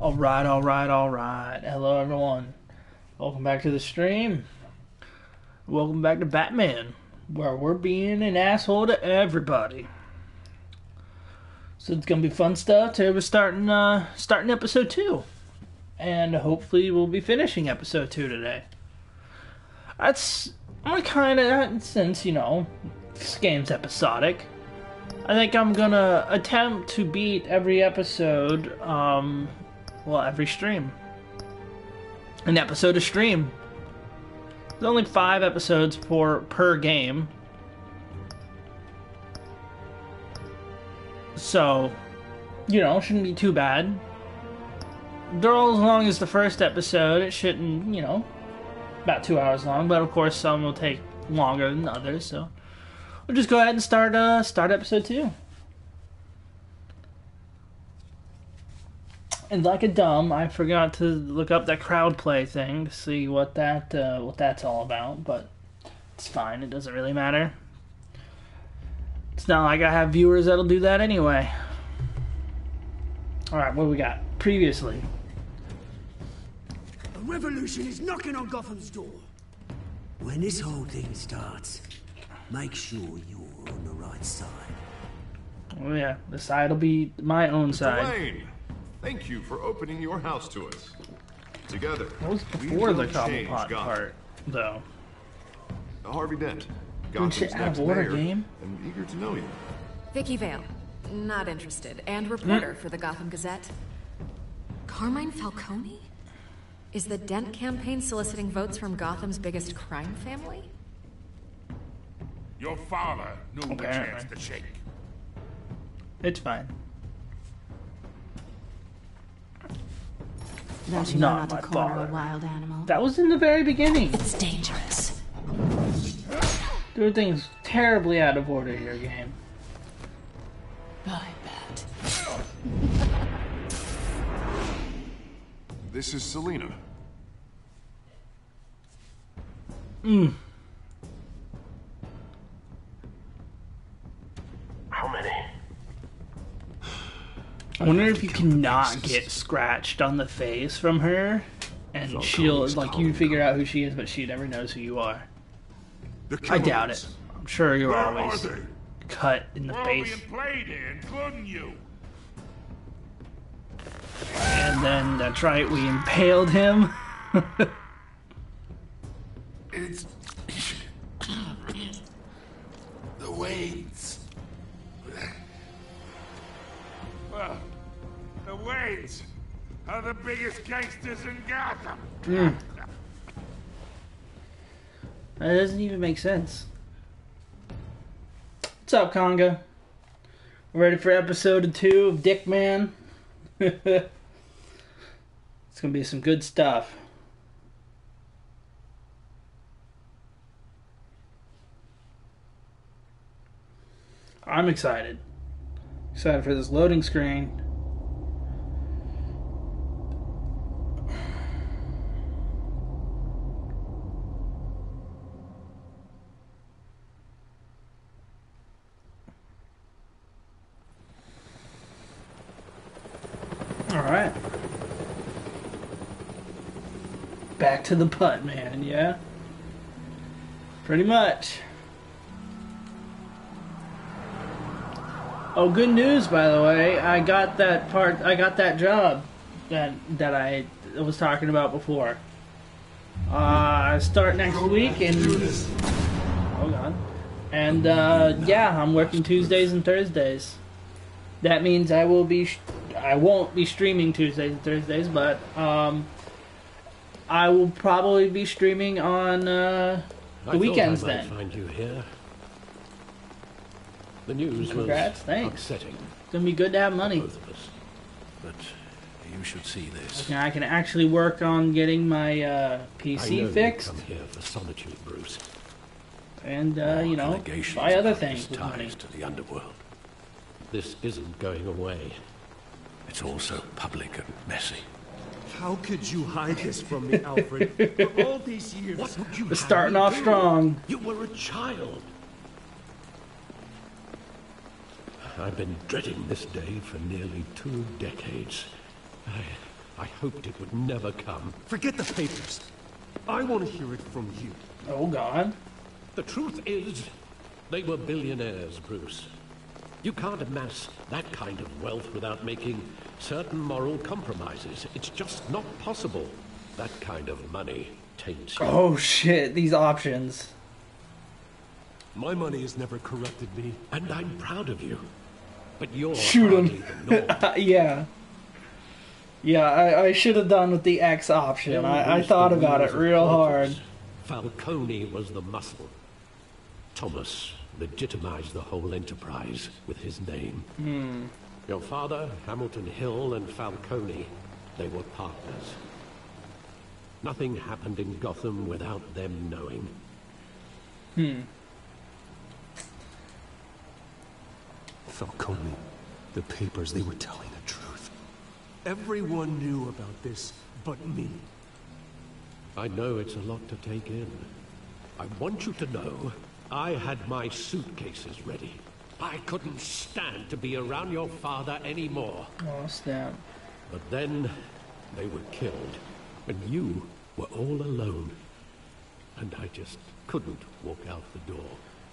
All right, all right, all right. Hello, everyone. Welcome back to the stream. Welcome back to Batman, where we're being an asshole to everybody. So it's gonna be fun stuff. Today we're starting uh starting episode two, and hopefully we'll be finishing episode two today. That's I'm kind of since you know this game's episodic. I think I'm gonna attempt to beat every episode, um, well, every stream. An episode a stream. There's only five episodes per per game. So, you know, shouldn't be too bad. They're all as long as the first episode. It shouldn't, you know, about two hours long. But of course, some will take longer than others. So, we'll just go ahead and start uh start episode two. And like a dumb, I forgot to look up that crowd play thing to see what that uh, what that's all about. But it's fine; it doesn't really matter. It's not like I have viewers that'll do that anyway. All right, what do we got previously? A revolution is knocking on Gotham's door. When this whole thing starts, make sure you're on the right side. Oh yeah, the side will be my own side. Wayne, thank you for opening your house to us. Together, That was we before the will change Cobblepot Gotham. part, though. Harvey Dent, Good shit Gotham's out of next order, mayor, game. and eager to know you. Vicki Vale. Not interested. And reporter for the Gotham Gazette. Carmine Falcone? Is the Dent campaign soliciting votes from Gotham's biggest crime family? Your father knew which Apparently. hands to shake. It's fine. Don't you Not know not to corner father. a wild animal? That was in the very beginning. It's dangerous. Doing things terribly out of order here, game. I bet. This is Selena. Selina. How many? I wonder if you cannot get scratched on the face from her, and she'll like you figure out who she is, but she never knows who you are. The I doubt it. I'm sure you're Where always they? cut in the We're face, being played here, including you. and then that's right, we impaled him. It's the Waynes. Are the biggest gangsters in Gotham. Hmm. That doesn't even make sense. What's up, Conga? Ready for episode two of Dick Man? it's gonna be some good stuff. I'm excited. Excited for this loading screen. All right. Back to the putt, man. Yeah. Pretty much. Oh, good news, by the way. I got that part. I got that job that that I was talking about before. Uh, start next week, and oh god, and uh, yeah, I'm working Tuesdays and Thursdays. That means I will be. I won't be streaming Tuesdays and Thursdays, but um, I will probably be streaming on uh, I the weekends thought I then. might find you here. The news Congrats, was thanks. upsetting, It's gonna be good to have money. both of us. But you should see this. Now I can actually work on getting my uh, I PC know you fixed come here for solitude, Bruce. and uh, you know buy other things his with money. ties to the underworld. This isn't going away. It's also public and messy. How could you hide this from me, Alfred? For all these years. What would you We're starting me off do? strong. You were a child. I've been dreading this day for nearly two decades. I, I hoped it would never come. Forget the papers. I want to hear it from you. Oh God. The truth is, they were billionaires, Bruce. You can't amass that kind of wealth without making certain moral compromises. It's just not possible. That kind of money taints you. Oh shit. These options. My money has never corrupted me. And I'm proud of you. But you're Shoot hardly the norm. Uh, yeah. Yeah, I, I should have done with the X option. I, I thought about it real hard. Falcone was the muscle. Thomas legitimized the whole enterprise with his name. Hmm. Your father, Hamilton Hill, and Falcone, they were partners. Nothing happened in Gotham without them knowing. Hmm. Falcone, the papers, they were telling the truth. Everyone knew about this but me. I know it's a lot to take in. I want you to know I had my suitcases ready. I couldn't stand to be around your father anymore. Oh snap. But then they were killed, and you were all alone. And I just couldn't walk out the door.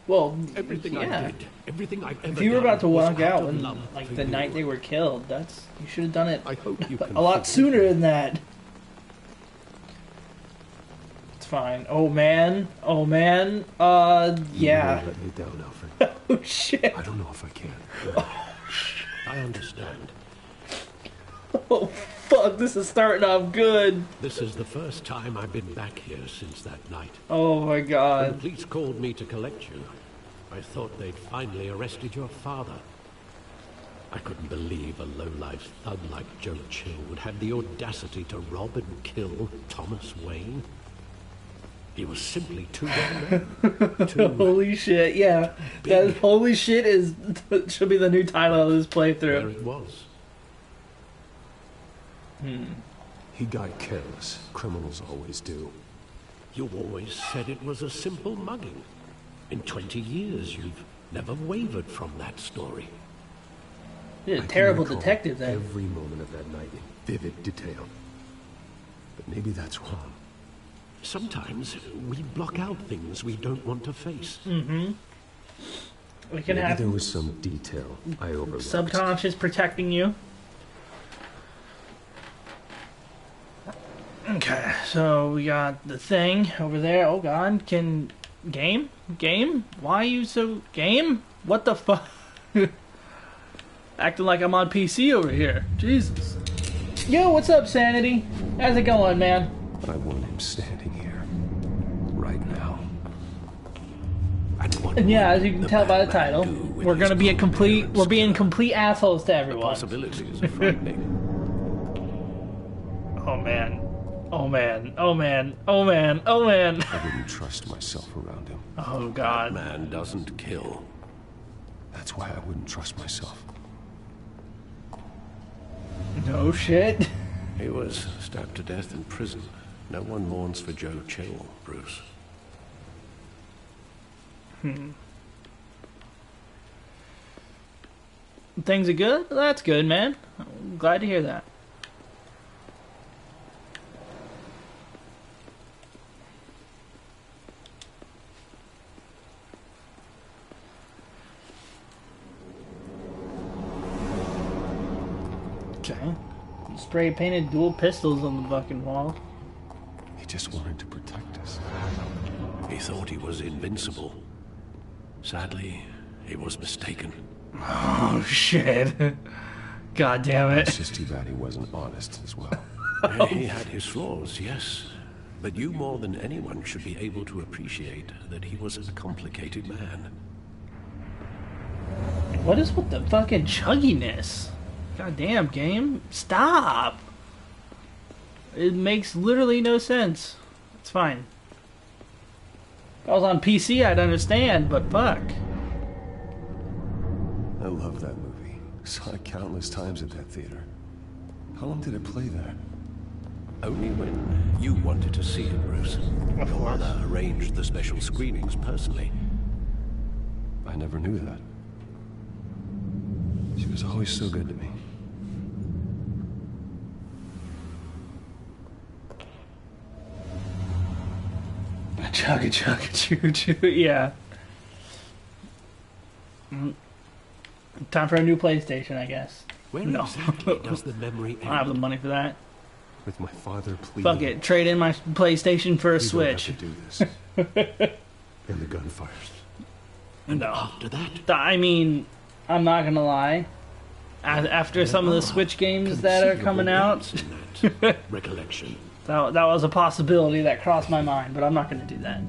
Well, Everything yeah. I did, everything I've ever If you were about to walk out when, like the you. night they were killed, that's you should have done it I hope you can a lot sooner than that. It's fine. Oh man. Oh man. Uh, yeah. won't let me down, Alfred. Oh shit. I don't know if I can. I understand. Oh fuck. This is starting off good. This is the first time I've been back here since that night. Oh my When the police called me to collect you, I thought they'd finally arrested your father. I couldn't believe a low-life thug like Joe Chill would have the audacity to rob and kill Thomas Wayne. He was simply too known. too Holy shit. Yeah. That holy shit is should be the new title of this playthrough. there it was. Hmm. He got careless. Criminals always do. You always said it was a simple mugging. In 20 years, you've never wavered from that story. You're a I terrible detective then. Every moment of that night in vivid detail. But maybe that's wrong. Sometimes we block out things we don't want to face. Mm-hmm. We can maybe have there was some detail I overlooked. subconscious protecting you. Okay, so we got the thing over there. Oh god, can game? Game? Why you so game? What the fuck? Acting like I'm on PC over here. Jesus. Yo, what's up, Sanity? How's it going, man? I want him standing here. Right now. And yeah, as you can tell by the title, we're gonna be a complete we're being complete assholes to The everyone. possibilities are frightening. Oh man. Oh man. Oh man. Oh man. Oh man. I wouldn't trust myself around him. Oh god. That Man doesn't kill. That's why I wouldn't trust myself. No shit. He was stabbed to death in prison. No one mourns for Joe Chill, Bruce. Hmm. Things are good? That's good, man. I'm glad to hear that. Okay. Spray painted dual pistols on the fucking wall. He just wanted to protect us. He thought he was invincible. Sadly, he was mistaken. Oh shit. God damn it. It's just too bad he wasn't honest as well. And he had his flaws, yes. But you more than anyone should be able to appreciate that he was a complicated man. What is with the fucking chugginess? God damn game. Stop. It makes literally no sense. It's fine. If I was on PC, I'd understand, but fuck. I love that movie. Saw it countless times at that theater. How long did it play there? Only when you wanted to see it, Bruce. Of Your course. mother arranged the special screenings personally. I never knew that. She was always so good to me. Chugga chugga choo choo. Yeah. Mm. Time for a new PlayStation, I guess. Where No. exactly does the memory I don't have the end? money for that. With my father pleading. Fuck it. Trade in my PlayStation for a You Switch. Don't have to do this. and the gun fires. No. After that, I mean, I'm not gonna lie. After some of the Switch games that are coming out, that recollection. That, that was a possibility that crossed my mind, but I'm not gonna do that.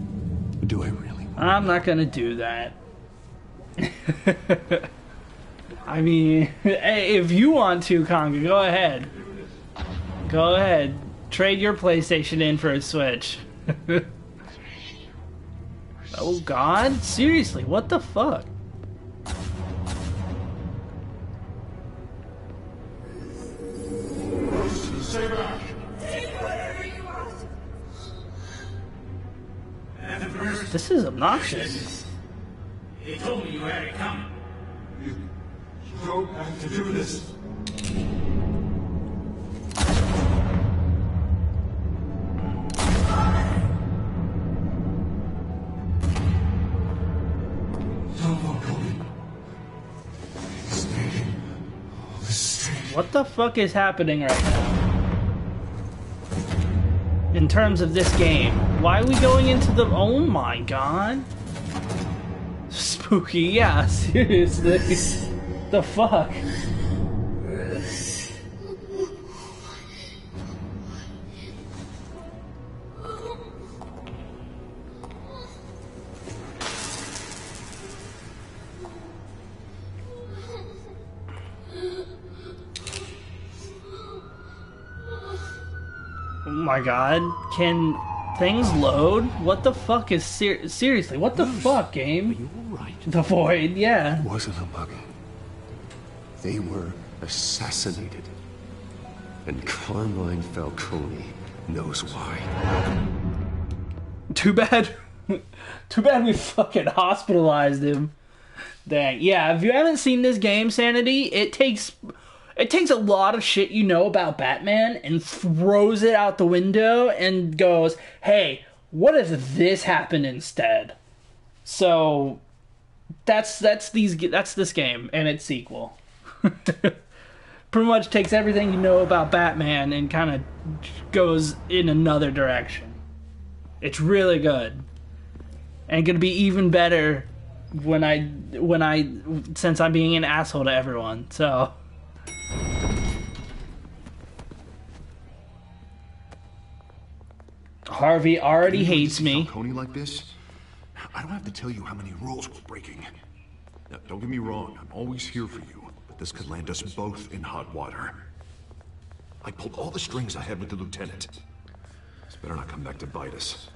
Do I really? I'm not gonna do that. I mean, if you want to, Conga, go ahead. Go ahead. Trade your PlayStation in for a Switch. oh God! Seriously, what the fuck? Obnoxious. He told me you had it coming. You, you don't have to do this. What the fuck is happening right now? In terms of this game, why are we going into the? Oh my god! Spooky, yeah, seriously. the fuck? My god, can things load? What the fuck is ser- seriously? What the fuck, game? You all right? The void, yeah. It wasn't a mug. They were assassinated. And Carmine Falcone knows why. Too bad. Too bad we fucking hospitalized him. Dang. Yeah, if you haven't seen this game, Sanity, it takes it takes a lot of shit you know about Batman and throws it out the window and goes, "Hey, what if this happened instead?" So that's that's these that's this game and its sequel. Pretty much takes everything you know about Batman and kind of goes in another direction. It's really good. And gonna be even better when I when I since I'm being an asshole to everyone. So Harvey already hates me. Falcone like this? I don't have to tell you how many rules we're breaking. Now, don't get me wrong, I'm always here for you, but this could land us both in hot water. I pulled all the strings I had with the lieutenant. This better not come back to bite us.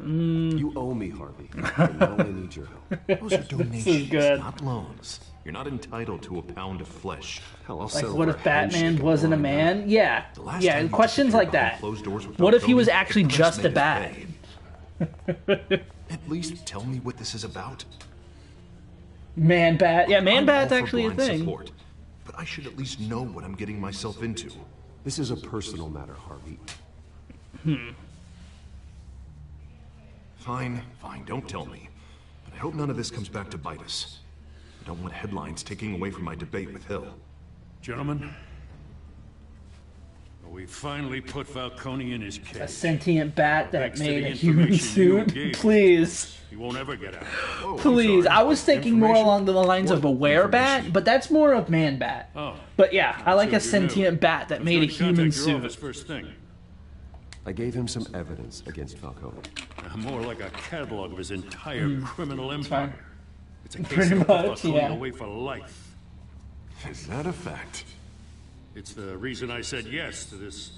Mm. You owe me, Harvey. I I need your help. Those are donations, not loans. You're not entitled to a pound of flesh. Hell, I'll Like, settle what if Batman wasn't a and man? Yeah, yeah. time Questions like that. closed doors What if he was actually just a bat? At least tell me what this is about. Man bat. Yeah, man I'm bat's actually a thing. Support, but I should at least know what I'm getting myself into. This is a personal matter, Harvey. Hmm. Fine, fine, don't tell me. But I hope none of this comes back to bite us. I don't want headlines taking away from my debate with Hill. Gentlemen, we finally put Falcone in his place. A sentient bat that Thanks made a human suit. Please. He won't ever get out. Oh, Please. I was thinking more along the lines of a What werebat, but that's more of man bat. Oh. But yeah, I like a So knew. sentient bat that I was made a human contact your suit. office first thing. I gave him some evidence against Falcone. Uh, More like a catalog of his entire criminal empire. Fine. It's a case Pretty of put much, yeah. away for life. Is that a fact? It's the reason I said yes to this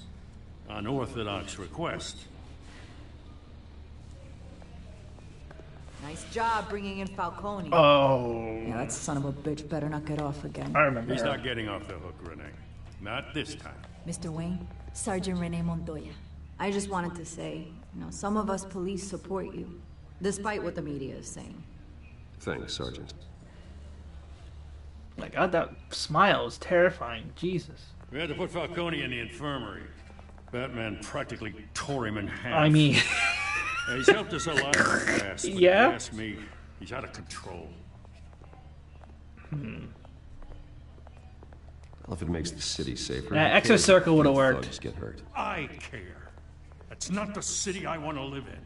unorthodox request. Nice job bringing in Falcone. Oh, Yeah, that son of a bitch better not get off again. I remember. He's not getting off the hook, Renee. Not this time. Mr. Wayne, Sergeant Renee Montoya. I just wanted to say, you know, some of us police support you, despite what the media is saying. Thanks, Sergeant. My God, that smile is terrifying. Jesus. We had to put Falcone in the infirmary. Batman practically tore him in half. I mean, He's helped us a lot in the past. but Yeah? ask me, he's out of control. Hmm. Well, if it makes the city safer. Yeah, who Exo Circle would've worked. thugs get hurt. I care. That's not the city I want to live in.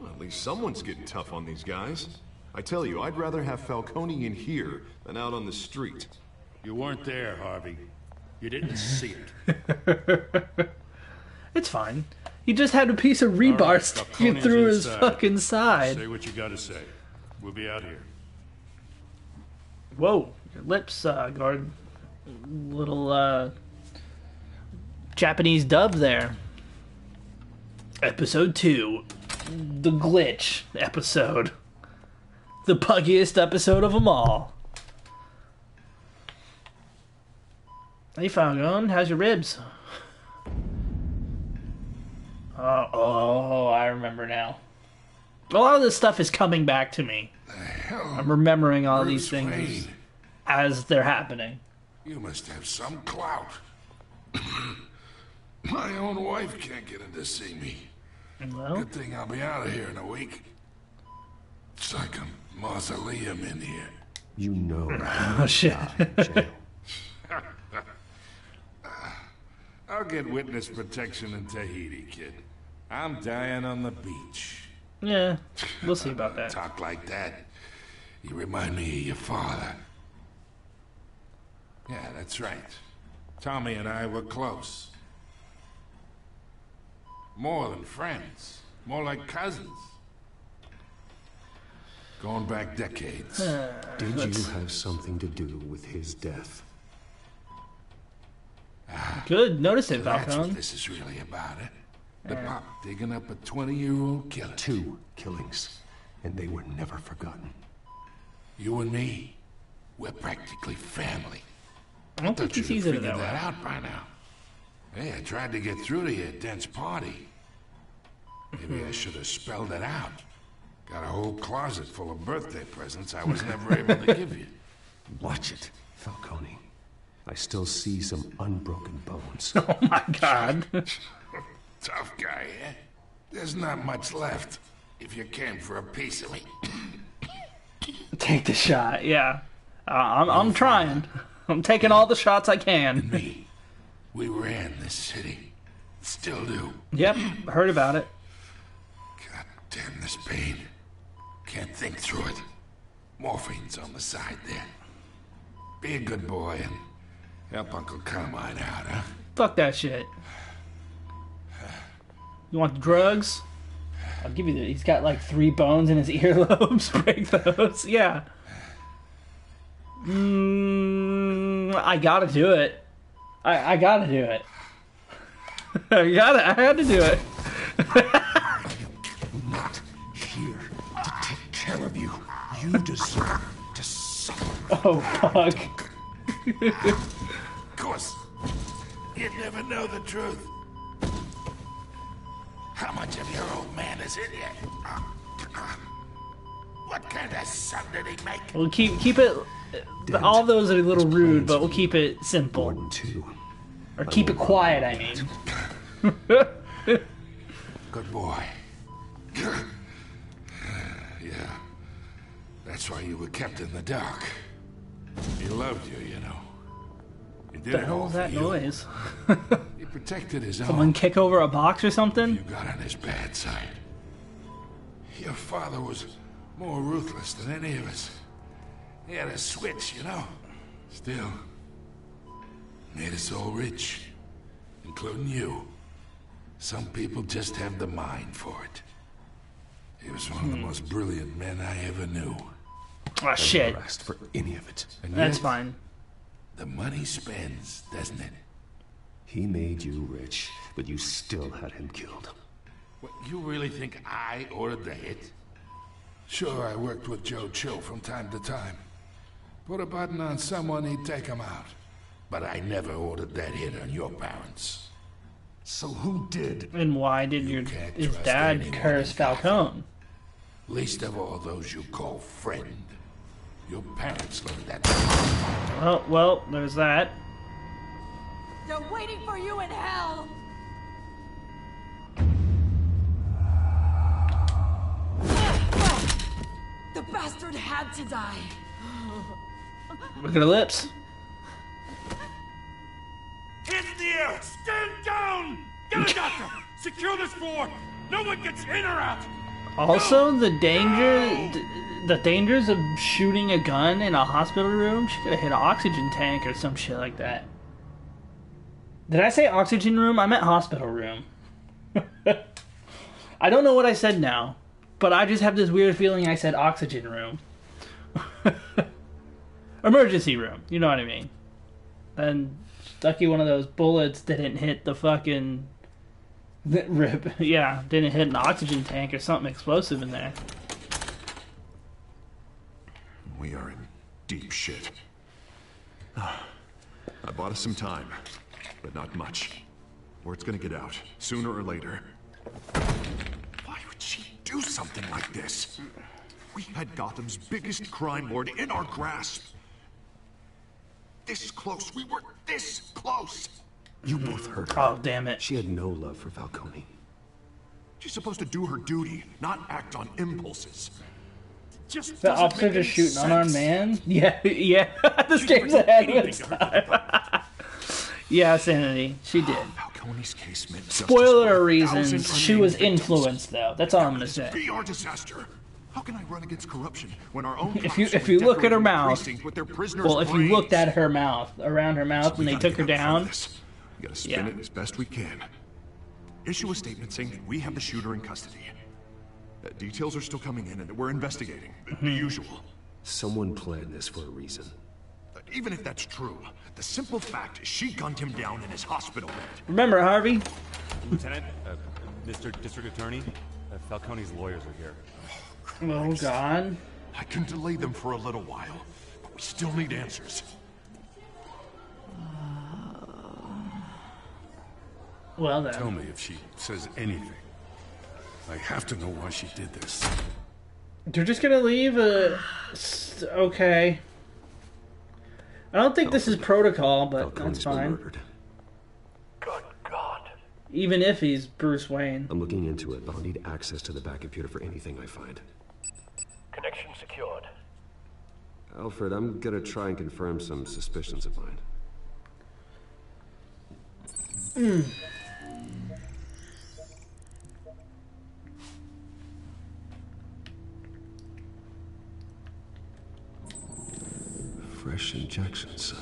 Well, at least someone's getting tough on these guys. I tell you, I'd rather have Falcone in here than out on the street. You weren't there, Harvey. You didn't see it. It's fine. He just had a piece of rebar right, sticking Falcone's through his inside. fucking side. Say what you gotta say. We'll be out here. Whoa, your lips, uh, guard. Little, uh, Japanese dub there. Episode 2. The Glitch episode. The puggiest episode of them all. Hey, Falcon, how's your ribs? Oh, oh, I remember now. A lot of this stuff is coming back to me. I'm remembering all these things Wayne. as they're happening. You must have some clout. My own wife can't get in to see me. Well, Good thing I'll be out of here in a week. It's like a mausoleum in here. You know. oh shit. jail. I'll get witness protection in Tahiti, kid. I'm dying on the beach. yeah, we'll see about that. Talk like that. You remind me of your father. Yeah, that's right. Tommy and I were close. More than friends. More like cousins. Going back decades. Uh, Did you have something to do with his death? Ah. Good, notice it, That's what this is really about, it. The uh. pop digging up a 20-year-old killer. Two killings, and they were never forgotten. You and me, we're practically family. I don't think Thought he you'd sees have it figured that that way. out by now. Hey, I tried to get through to you at Dent's party. Maybe I should have spelled it out. Got a whole closet full of birthday presents I was never able to give you. Watch it, Falcone. I still see some unbroken bones. Oh my god. Tough guy, eh? There's not much left. If you came for a piece of me. Take the shot, yeah. Uh, I'm, I'm trying. I'm taking all the shots I can. me, we ran this city. Still do. Yep, heard about it. God damn this pain. Can't think through it. Morphine's on the side there. Be a good boy and help Uncle Carmine out, huh? Fuck that shit. You want the drugs? I'll give you the. He's got like three bones in his earlobes. Break those. Yeah. Mm, I gotta do it. I, I gotta do it. I gotta. I had to do it. you. Deserve to suffer. Oh fuck. Of course. You'd never know the truth. How much of your old man is in you? What kind of son did he make? We'll keep keep it. All those are a little rude, but we'll keep it simple. Or keep it quiet, I mean. Good boy. yeah. That's why you were kept in the dark. He loved you, you know. He did the it hell was that you. noise? He protected his Someone own. kick over a box or something? You got on his bad side. Your father was more ruthless than any of us. He had a switch, you know. Still, made us all rich, including you. Some people just have the mind for it. He was one of the hmm. most brilliant men I ever knew. Ah, shit. Never asked for any of it. And That's yet, fine. The money spends, doesn't it? He made you rich, but you still had him killed. What, you really think I ordered the hit? Sure, I worked with Joe Chill from time to time. Put a button on someone, he'd take him out. But I never ordered that hit on your parents. So who did? And why did your his dad curse in Falcone? Least of all those you call friend. Your parents learned that. Oh well, there's that. They're waiting for you in hell! The bastard had to die. Look at her lips. Hands in the air! Stand down! Get a doctor! Secure this floor! No one gets in or out! Also, the danger, th- the dangers of shooting a gun in a hospital room. She could have hit an oxygen tank or some shit like that. Did I say oxygen room? I meant hospital room. I don't know what I said now, but I just have this weird feeling I said oxygen room. Emergency room, you know what I mean. And lucky one of those bullets didn't hit the fucking rip. Yeah, didn't hit an oxygen tank or something explosive in there. We are in deep shit. Ah, I bought us some time, but not much. Word's gonna get out, sooner or later. Why would she do something like this? We had Gotham's biggest crime lord in our grasp. This close, we were this close! You both heard her. Oh, damn it. She had no love for Falcone. She's supposed to do her duty, not act on impulses. Just The doesn't officer just shooting unarmed man? Yeah, yeah. this game's ahead of its time. yeah, Sanity. She did. Falcone's case meant Spoiler for reasons, she was victims. influenced, though. That's all I'm gonna say. Be our disaster. How can I run against corruption when our own If you if you look at her mouth, with their well, if you brains? looked at her mouth, around her mouth, when We they took her get out in front down. We gotta spin Yeah. it as best we can. Issue a statement saying that we have the shooter in custody. Uh, details are still coming in and we're investigating. The- The usual. Someone planned this for a reason. Uh, Even if that's true, the simple fact is she gunned him down in his hospital bed. remember Harvey? Lieutenant, uh, Mr. District Attorney, uh, Falcone's lawyers are here. Oh God. I can delay them for a little while, but we still need answers. Well then. Tell me if she says anything. I have to know why she did this. They're just gonna leave a. s- Okay. I don't think this is protocol, but Falcone's that's been fine. murdered. Even if he's Bruce Wayne. I'm looking into it, but I'll need access to the back computer for anything I find. Connection secured. Alfred, I'm gonna try and confirm some suspicions of mine. Hmm. Fresh injection site.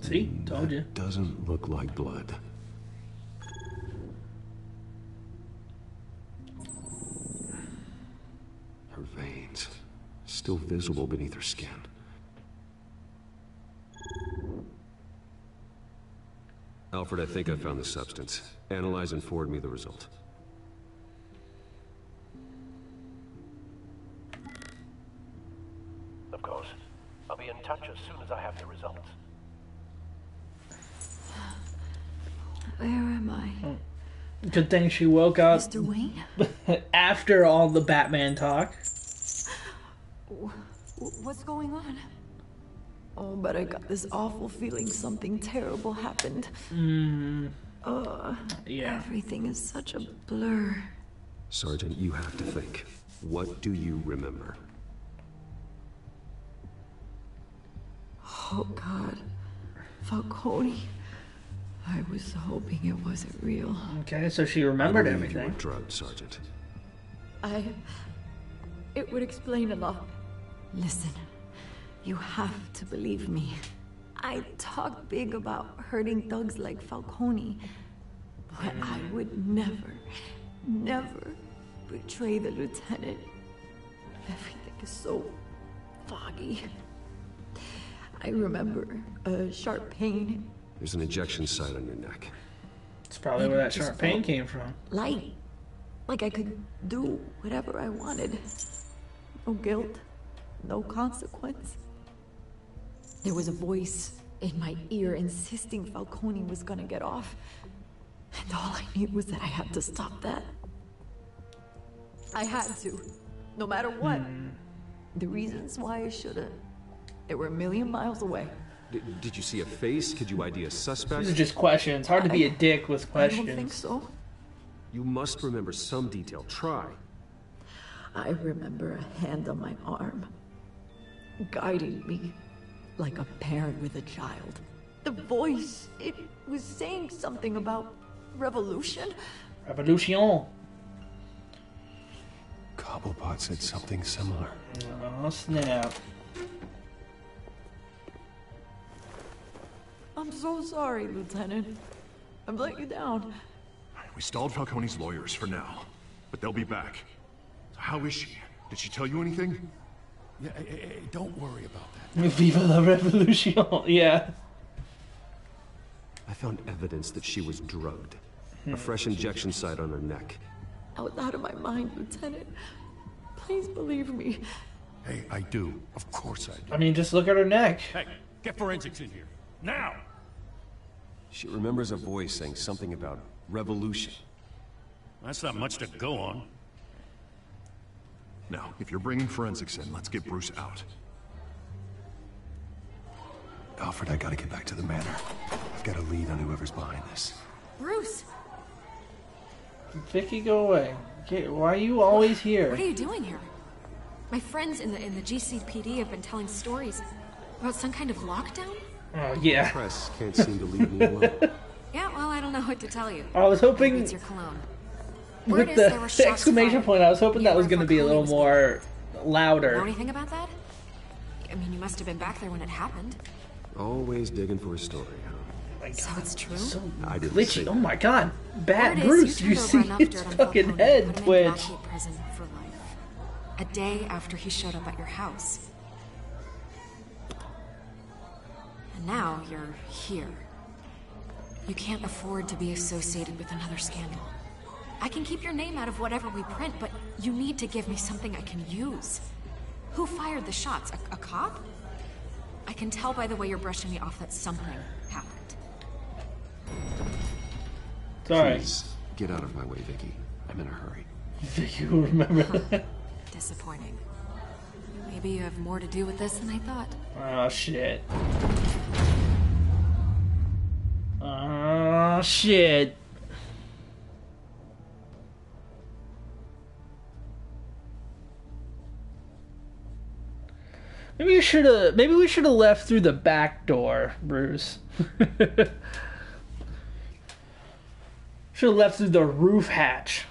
See, told you. Doesn't look like blood. Her veins, still visible beneath her skin. Alfred, I think I found the substance. Analyze and forward me the result. Of course. I'll be in touch as soon as I have the results. Where am I? Good thing she woke up Mr. Wayne? after all the Batman talk. What's going on? Oh, but I got this awful feeling something terrible happened. Mm, Ugh. Yeah. Everything is such a blur. Sergeant, you have to think. What do you remember? Oh, God. Falcone. I was hoping it wasn't real. Okay, so she remembered I believe You everything. were drugged, Sergeant. I. It would explain a lot. Listen, you have to believe me. I talk big about hurting thugs like Falcone, but hmm. I would never, never betray the lieutenant. Everything is so foggy. I remember a sharp pain, There's an injection site on your neck. It's probably where that sharp pain came from. light, like I could do whatever I wanted. No guilt, no consequence. There was a voice in my ear insisting Falcone was gonna get off. And all I knew was that I had to stop that. I had to, no matter what. Hmm. The reasons why I should've, they were a million miles away. D- did you see a face? Could you ID a suspect? These are just questions. Hard to be a dick with questions. I don't think so. You must remember some detail. Try. I remember a hand on my arm, guiding me like a parent with a child. The voice, it was saying something about revolution. Revolution. Cobblepot said something similar. Oh, snap. I'm so sorry, Lieutenant. I'm letting you down. We stalled Falcone's lawyers for now, but they'll be back. So how is she? Did she tell you anything? Yeah, hey, hey, hey, don't worry about that. Viva la revolution. yeah. I found evidence that she was drugged. A hmm. fresh injection site on her neck. I was out of my mind, Lieutenant. Please believe me. Hey, I do. Of course I do. I mean, just look at her neck. Hey, get forensics in here. Now! She remembers a voice saying something about revolution. That's not much to go on. Now, if you're bringing forensics in, let's get Bruce out. Alfred, I gotta get back to the manor. I've got a lead on whoever's behind this. Bruce, Vicki, go away. Okay, why are you always here? what are you doing here? My friends in the in the GCPD have been telling stories about some kind of lockdown. Oh, yeah. Press can't seem to leave me alone. Yeah, well, I don't know what to tell you. I was hoping it's your cologne. Word with the, the exclamation point, I was hoping near that was going to be a little was more Know louder. anything about that? I mean, you must have been back there when it happened. Always digging for a story, huh? So it's true. I didn't Glitchy. Oh my god. Bad Word Bruce, you you see his fucking head put him in twitch. Blackgate prison for life. A day after he showed up at your house. Now you're here. You can't afford to be associated with another scandal. I can keep your name out of whatever we print, but you need to give me something I can use. Who fired the shots? A, a cop? I can tell by the way you're brushing me off that something happened. Sorry. Please, get out of my way, Vicki. I'm in a hurry. Vicki will remember that. Disappointing. Maybe you have more to do with this than I thought. Oh shit. Oh shit. Maybe you should have. Maybe we should have left through the back door, Bruce. should have left through the roof hatch.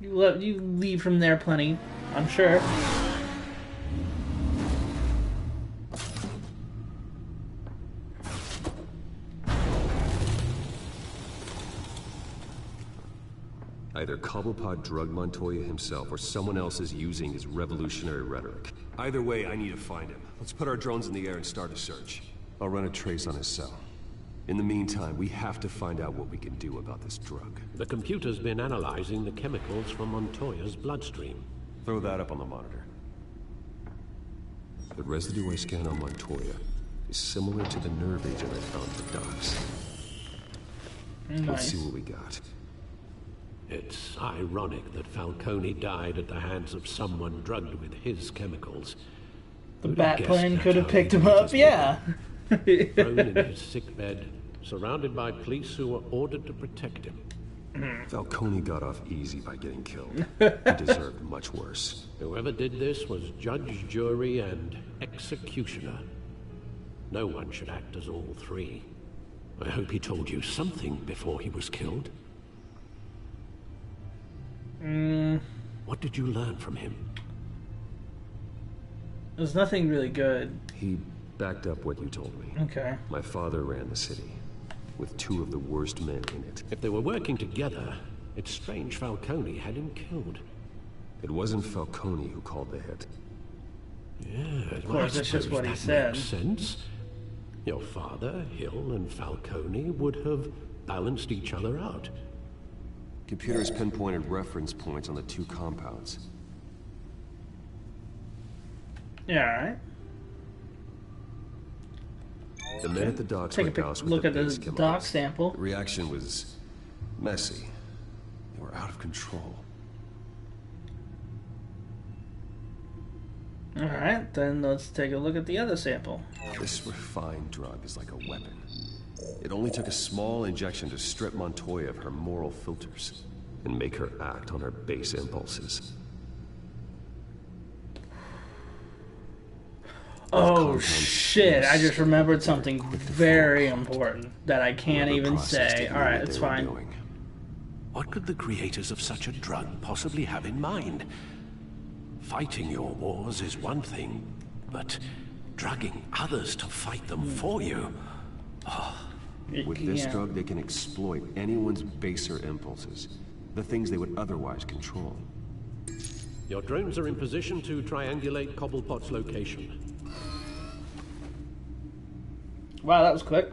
You le- you leave from there plenty, I'm sure. Either Cobblepot drugged Montoya himself, or someone else is using his revolutionary rhetoric. Either way, I need to find him. Let's put our drones in the air and start a search. I'll run a trace on his cell. In the meantime, we have to find out what we can do about this drug. The computer's been analyzing the chemicals from Montoya's bloodstream. Throw that up on the monitor. The residue I scanned on Montoya is similar to the nerve agent I found at the docks. Let's see what we got. It's ironic that Falcone died at the hands of someone drugged with his chemicals. The Who'd bat guessed plane could have picked him up, his yeah. Thrown in his sickbed, surrounded by police who were ordered to protect him. Falcone got off easy by getting killed. he deserved much worse. Whoever did this was judge, jury, and executioner. No one should act as all three. I hope he told you something before he was killed. Mm, What did you learn from him? there's nothing really good. He backed up what you told me. Okay. My father ran the city, with two of the worst men in it. If they were working together, it's strange Falcone had him killed. It wasn't Falcone who called the hit. Yeah, Of well, course, that's just suppose what he that said. Makes sense. Your father, Hill, and Falcone would have balanced each other out. Computers pinpointed reference points on the two compounds. Yeah, alright. The men at the docks Take a pic- with look the at the dock sample. The reaction was messy. They were out of control. Alright, then let's take a look at the other sample. This refined drug is like a weapon. It only took a small injection to strip Montoya of her moral filters. and make her act on her base impulses. Oh shit! I just remembered something very important that I can't even say. All right, it's fine. What could the creators of such a drug possibly have in mind? Fighting your wars is one thing, but drugging others to fight them hmm. for you. Oh. With this Yeah. drug, they can exploit anyone's baser impulses, the things they would otherwise control. Your drones are in position to triangulate Cobblepot's location. Wow, that was quick.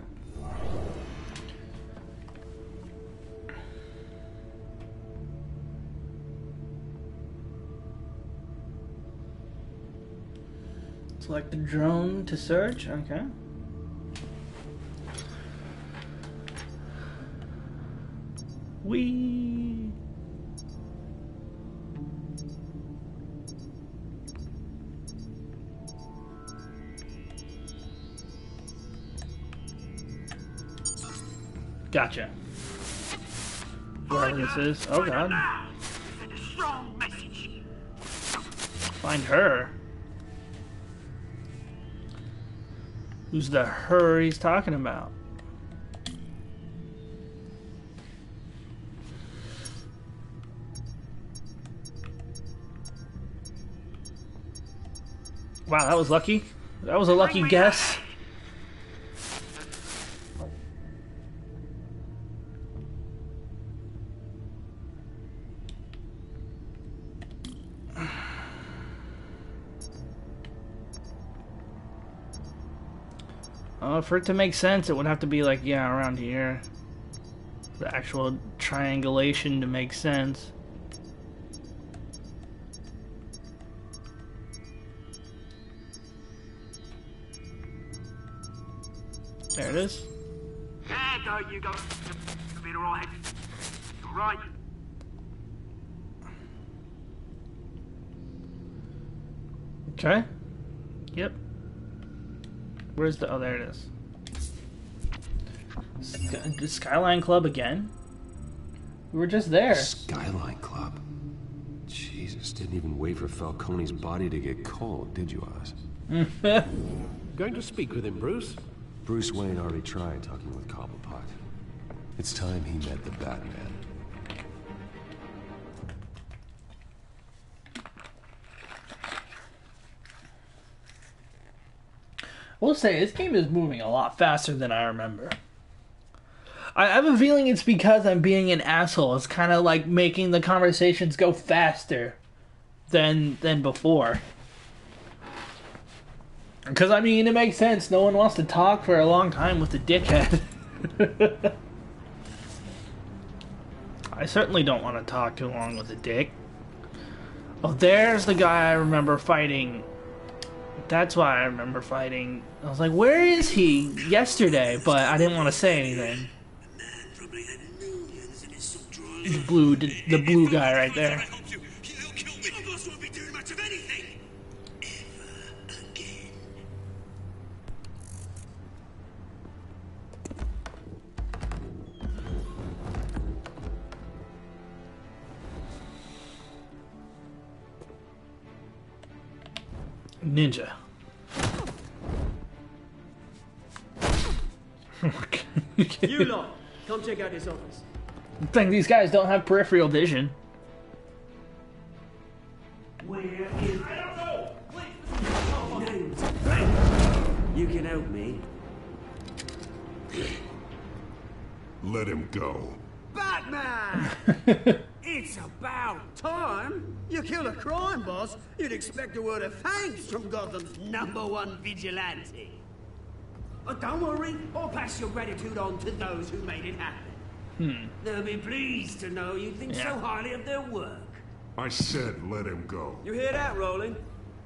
Select the drone to search. Okay. We. Gotcha. Where this is? Oh god. Find her. Who's the her he's talking about? Wow, that was lucky. That was a lucky guess. Uh, for it to make sense, it would have to be like, yeah, around here. The actual triangulation to make sense. There it is. There go, you go. You'll be alright. Alright. Okay. Yep. Where's the? Oh, there it is. Sky, the Skyline Club again? We were just there. Skyline Club. Jesus, didn't even wait for Falcone's body to get cold, did you, Oz? Mm. Going to speak with him, Bruce? Bruce Wayne already tried talking with Cobblepot. It's time he met the Batman. Will say this game is moving a lot faster than I remember. I have a feeling it's because I'm being an asshole. It's kind of like making the conversations go faster than than before. Because I mean, it makes sense. No one wants to talk for a long time with a dickhead. I certainly don't want to talk too long with a dick. Oh, there's the guy I remember fighting that's why I remember fighting. I was like, where is he yesterday? But I didn't want to say anything. The blue, the blue guy right there. Ninja. you lot, come check out this office. I think these guys don't have peripheral vision. Where is... I don't know! You can help me. Let him go. Batman! it's about time. You kill a crime boss, you'd expect a word of thanks from Gotham's number one vigilante. Oh, don't worry, I'll pass your gratitude on to those who made it happen. Hmm. They'll be pleased to know you think so highly of their work. I said let him go. You hear that, Roland?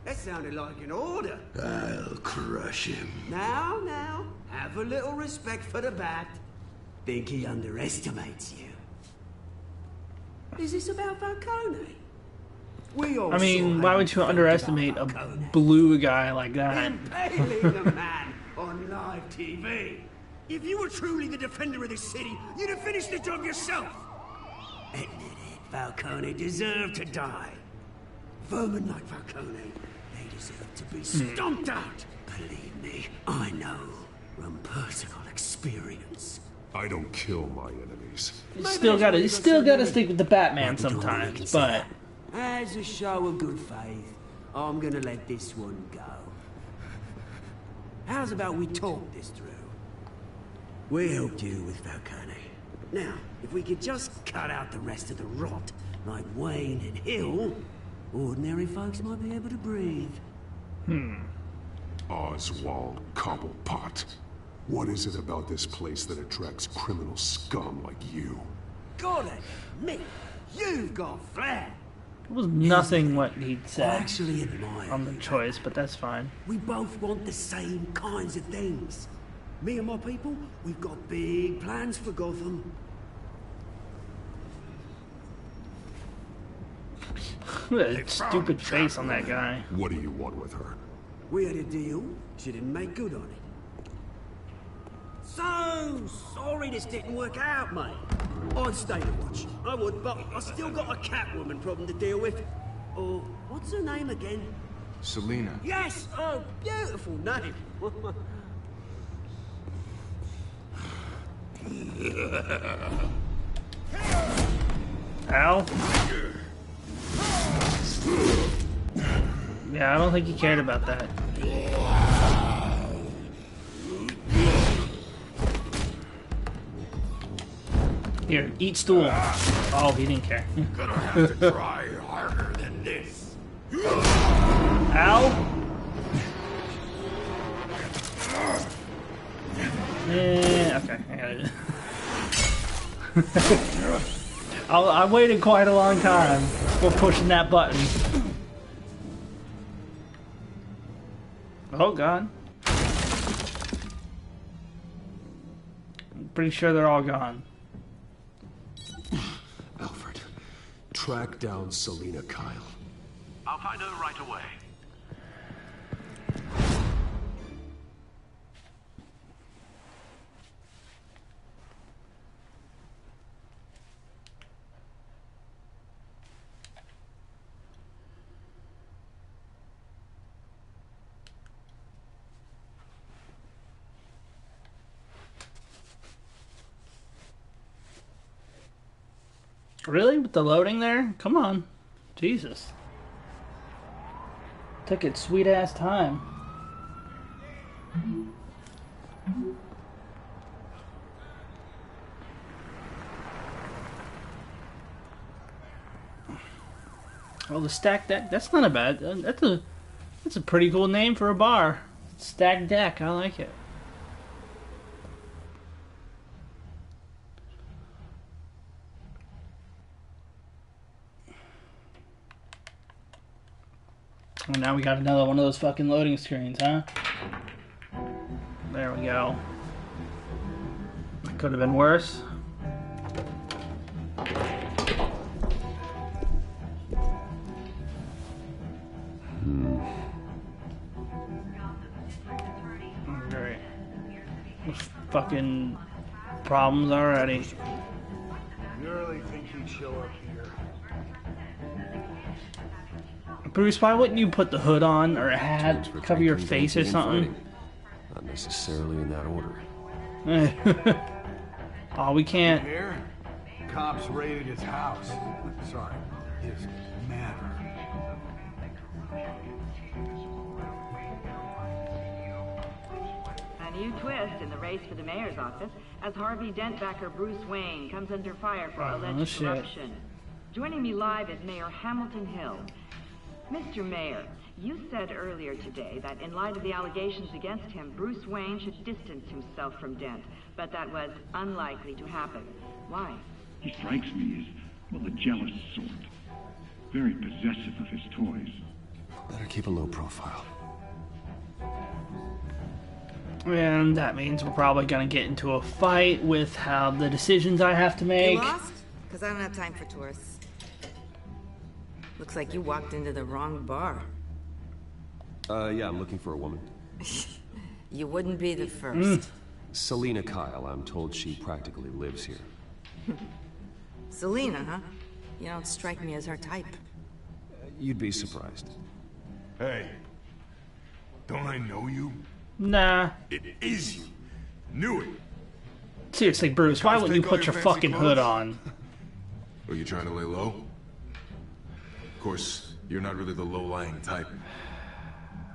That sounded like an order. I'll crush him. Now, now, have a little respect for the bat. Think he underestimates you. Is this about Falcone? We all I mean, why would you underestimate a blue guy like that? Impaling a man on live TV. If you were truly the defender of this city, you'd have finished the job yourself. Admit it, Falcone deserved to die. Vermin like Falcone, they deserve to be hmm. stomped out. Believe me, I know from personal experience. I don't kill my enemies. You still gotta, you still gotta stick with the Batman sometimes, but As a show of good faith, I'm gonna let this one go. How's about we talk this through? We helped you with Falcone. Now, if we could just cut out the rest of the rot, like Wayne and Hill, ordinary folks might be able to breathe. Hmm. Oswald Cobblepot. What is it about this place that attracts criminal scum like you? Gotta admit, you've got flair. it was nothing what he'd I said actually admire on the choice, but that's fine. We both want the same kinds of things. Me and my people, we've got big plans for Gotham. That stupid face on that guy. What do you want with her? We had a deal. She didn't make good on it. So sorry this didn't work out, mate. I'd stay to watch. I would, but I still got a Catwoman problem to deal with. Oh, what's her name again? Selina. Yes! Oh, beautiful name. Al? Yeah, I don't think he cared about that. Here, eat stool. Oh, he didn't care. Gonna have to try harder than this. Al? Yeah, okay. I got it. I, I waited quite a long time for pushing that button. Oh god. I'm pretty sure they're all gone. Track down Selina Kyle. I'll find her right away. Really? With the loading there? Come on. Jesus. Took its sweet ass time. Oh, the stack deck. That's not a bad. Uh, that's a. That's a pretty cool name for a bar. Stack deck. I like it. Well, now we got another one of those fucking loading screens, huh? There we go. It could have been worse. Great. Fucking problems already. You really think he'd show up Bruce, why wouldn't you put the hood on or a hat, For cover your face or something? Not necessarily in that order. oh, we can't. Here? Cops raided his house. Sorry, his manor. A new twist in the race for the mayor's office as Harvey Dent backer Bruce Wayne comes under fire for Oh, alleged shit. corruption. Joining me live is Mayor Hamilton Hill. Mr. Mayor, you said earlier today that in light of the allegations against him, Bruce Wayne should distance himself from Dent, but that was unlikely to happen. Why? He strikes me as, well, a jealous sort. Very possessive of his toys. Better keep a low profile. And that means we're probably gonna get into a fight with how the decisions I have to You make. lost? Because I don't have time for tourists. Looks like you walked into the wrong bar. Uh, yeah, I'm looking for a woman. You wouldn't be the first. Selina Kyle, I'm told she practically lives here. Selina, huh? You don't strike me as her type. You'd be surprised. Hey, don't I know you? Nah. It is you. Knew it. Seriously, Bruce, why wouldn't you put your your fucking clothes? hood on? Are you trying to lay low? Of course, you're not really the low-lying type.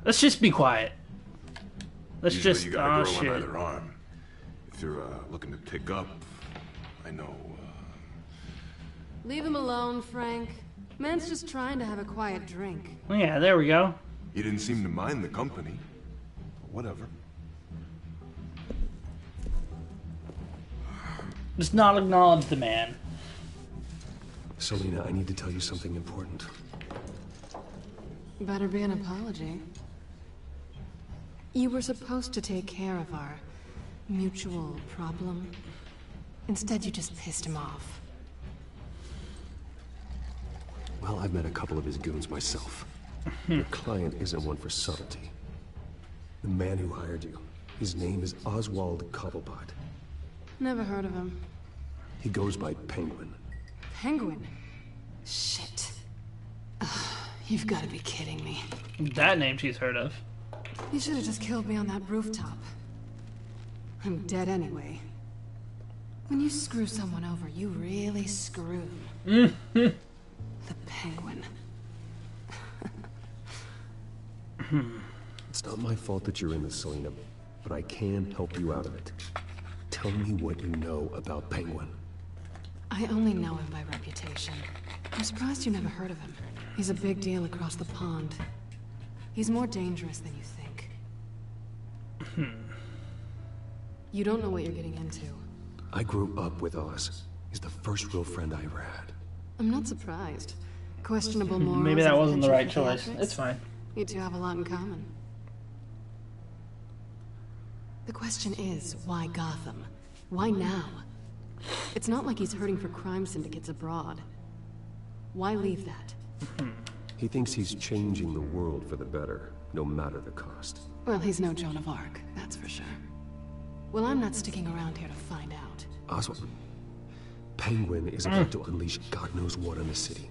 Let's just be quiet. Let's Usually just. you got a Oh girl shit. on either arm. If you're uh, looking to pick up, I know. Leave him alone, Frank. Man's just trying to have a quiet drink. Yeah, there we go. He didn't seem to mind the company. Whatever. Just not acknowledge the man. Selina, I need to tell you something important. Better be an apology. You were supposed to take care of our mutual problem. Instead, you just pissed him off. Well, I've met a couple of his goons myself. Your client isn't one for subtlety. The man who hired you, his name is Oswald Cobblepot. Never heard of him. He goes by Penguin. Penguin. Shit. Ugh, you've got to be kidding me. That name she's heard of. You should have just killed me on that rooftop. I'm dead anyway. When you screw someone over, you really screw. Mm-hmm. the penguin. It's not my fault that you're in this, Selina, but I can help you out of it. Tell me what you know about Penguin. I only know him by reputation. I'm surprised you never heard of him. He's a big deal across the pond. He's more dangerous than you think. Hmm. You don't know what you're getting into. I grew up with Oz. He's the first real friend I ever had. I'm not surprised. Questionable hmm. morals. Maybe that wasn't the right choice. theatrics. It's fine. You two have a lot in common. The question is, why Gotham? Why now? It's not like he's hurting for crime syndicates abroad. Why leave that? He thinks he's changing the world for the better, no matter the cost. Well, he's no Joan of Arc, that's for sure. Well, I'm not sticking around here to find out. Oswald, Penguin is about to unleash God knows what on the city.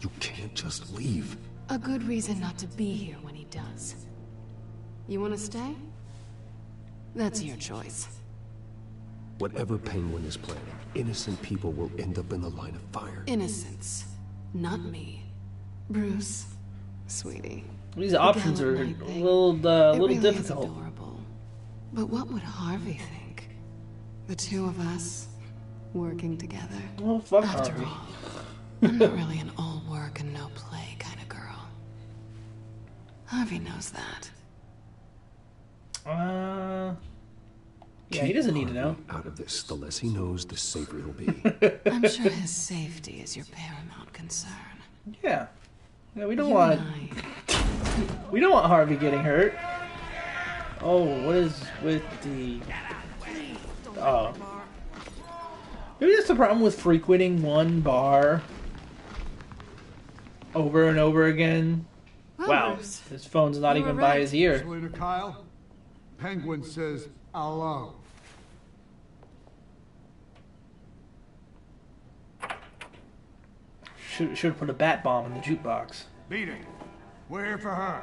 You can't just leave. A good reason not to be here when he does. You want to stay? That's your choice. Whatever Penguin is planning, innocent people will end up in the line of fire. Innocence. Not me. Bruce. Sweetie. These The options are a knight thing. little, uh, It little really is difficult. adorable. But what would Harvey think? The two of us working together. Well, fuck After Harvey. all, I'm not really an all work and no play kind of girl. Harvey knows that. Uh, yeah, he doesn't need to know. Out of this, the less he knows, the safer he'll be. I'm sure his safety is your paramount concern. Yeah. Yeah, we don't You want we don't want Harvey getting hurt. Oh, what is with the Oh. Maybe that's the problem with frequenting one bar over and over again. Wow, his phone's not even were by his ear. Selina Kyle, Penguin says hello. Should should have put a bat bomb in the jukebox. Beat it. We're here for her.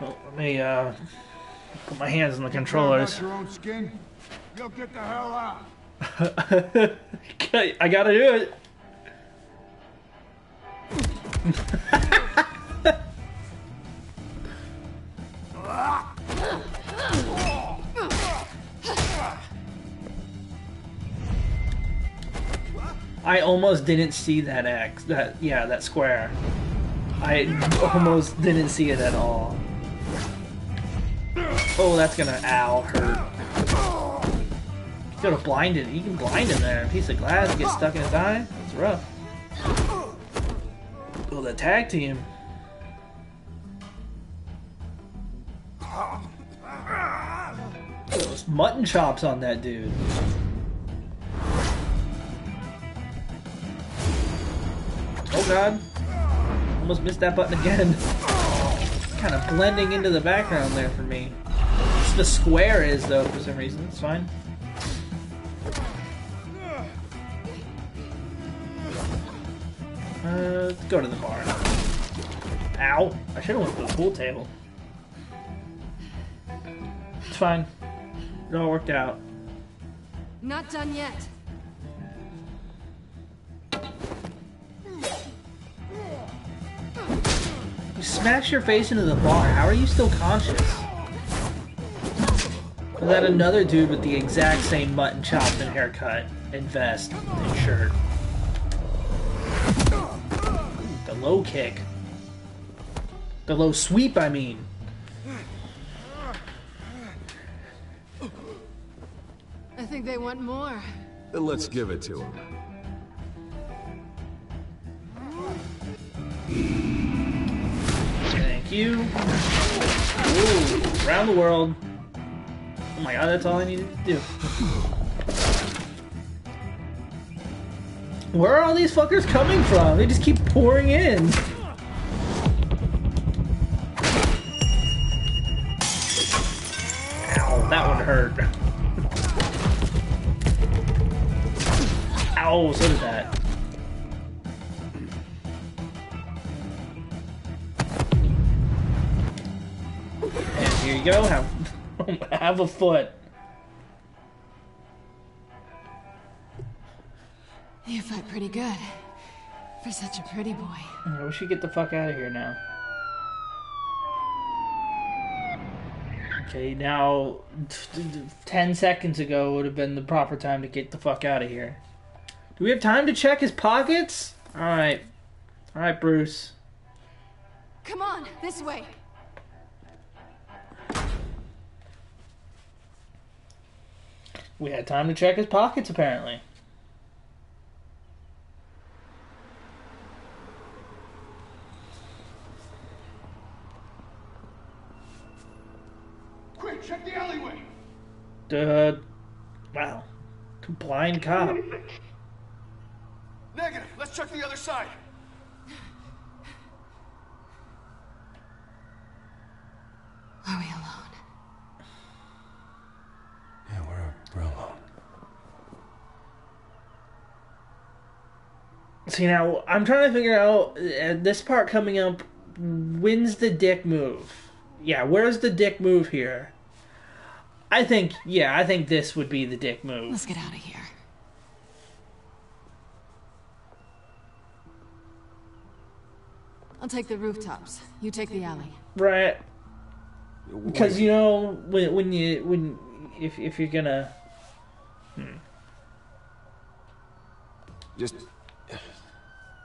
Well, let me uh put my hands on the controllers. your own skin? You'll get the hell out. I gotta do it. I almost didn't see that X. That yeah, that square. I almost didn't see it at all. Oh, that's gonna ow hurt. You could have blinded. You can blind him there. A piece of glass gets stuck in his eye. That's rough. Oh, the tag team. Those mutton chops on that dude. God. Almost missed that button again. kind of blending into the background there for me. The square is though for some reason. It's fine. Uh, let's go to the bar. Ow! I should have went to the pool table. It's fine. It all worked out. Not done yet. You smashed your face into the bar. How are you still conscious? Was that another dude with the exact same mutton chop and haircut and vest and shirt? The low kick. The low sweep, I mean. I think they want more. Then let's give it to him. You. Ooh, around the world. Oh my god, that's all I needed to do. Where are all these fuckers coming from? They just keep pouring in. Ow, that one hurt. Ow, so did that. You go, have have a foot. You fight pretty good. For such a pretty boy. Yeah, we should get the fuck out of here now. Okay, now, t- t- 10 seconds ago would have been the proper time to get the fuck out of here. Do we have time to check his pockets? Alright. Alright, Bruce. Come on, this way. We had time to check his pockets, apparently. Quick, check the alleyway. Uh, wow. Blind cop. Negative. Let's check the other side. Are we alone? We're, we're alone. See now, I'm trying to figure out uh, this part coming up. When's the dick move? Yeah, where's the dick move here? I think, yeah, I think this would be the dick move. Let's get out of here. I'll take the rooftops. You take the alley. Right. Because you know when when you when if if you're gonna hmm. Just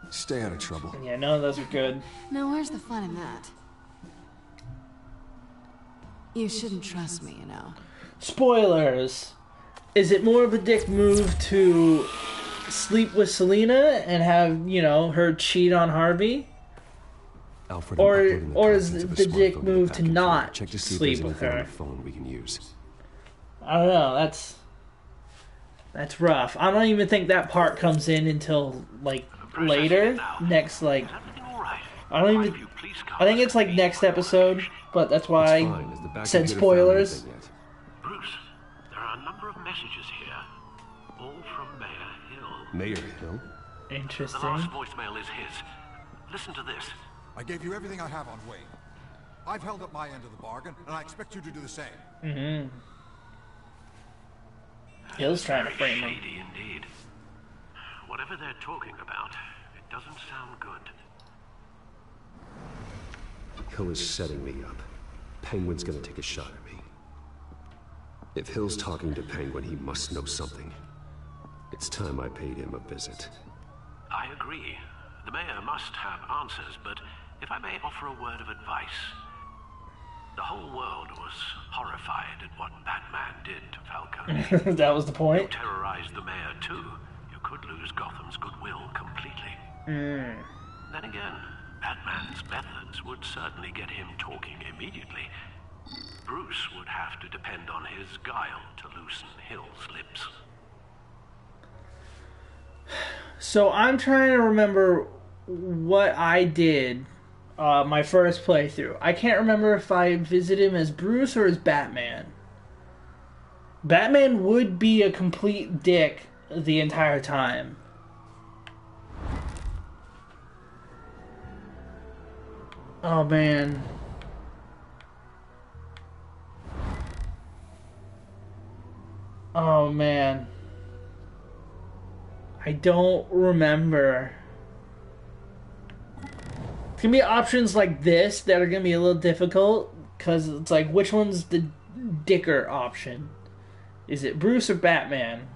stay out of trouble. yeah none of those are good. Now, where's the fun in that? You shouldn't trust me, you know. Spoilers. Is it more of a dick move to sleep with Selina and have you know her cheat on Harvey, Alfred, or I'm uploading the or is the, the dick move to package. not Check to see if sleep there's with anything on her? the phone we can use. I don't know. That's that's rough. I don't even think that part comes in until like later, next like. I don't even. I think it's like next episode, but that's why It's fine. Has the I said spoilers. Bruce, there are a number of messages here, all from Mayor Hill. Mayor Hill? The Interesting. last voicemail is his. Listen to this. I gave you everything I have on Wayne. I've held up my end of the bargain, and I expect you to do the same. Mm-hmm. Hill's trying to frame him. shady indeed. Whatever they're talking about, it doesn't sound good. Hill is setting me up. Penguin's gonna take a shot at me. If Hill's talking to Penguin, he must know something. It's time I paid him a visit. I agree. The mayor must have answers, but if I may offer a word of advice. The whole world was horrified at what Batman did to Falcone. that was the point. You terrorized the mayor too. You could lose Gotham's goodwill completely. Mm. Then again, Batman's methods would certainly get him talking immediately. Bruce would have to depend on his guile to loosen Hill's lips. So I'm trying to remember what I did uh, my first playthrough. I can't remember if I visited him as Bruce or as Batman. Batman would be a complete dick the entire time. Oh man. Oh man. I don't remember. Gonna be options like this that are gonna be a little difficult because it's like which one's the dicker option? Is it Bruce or Batman?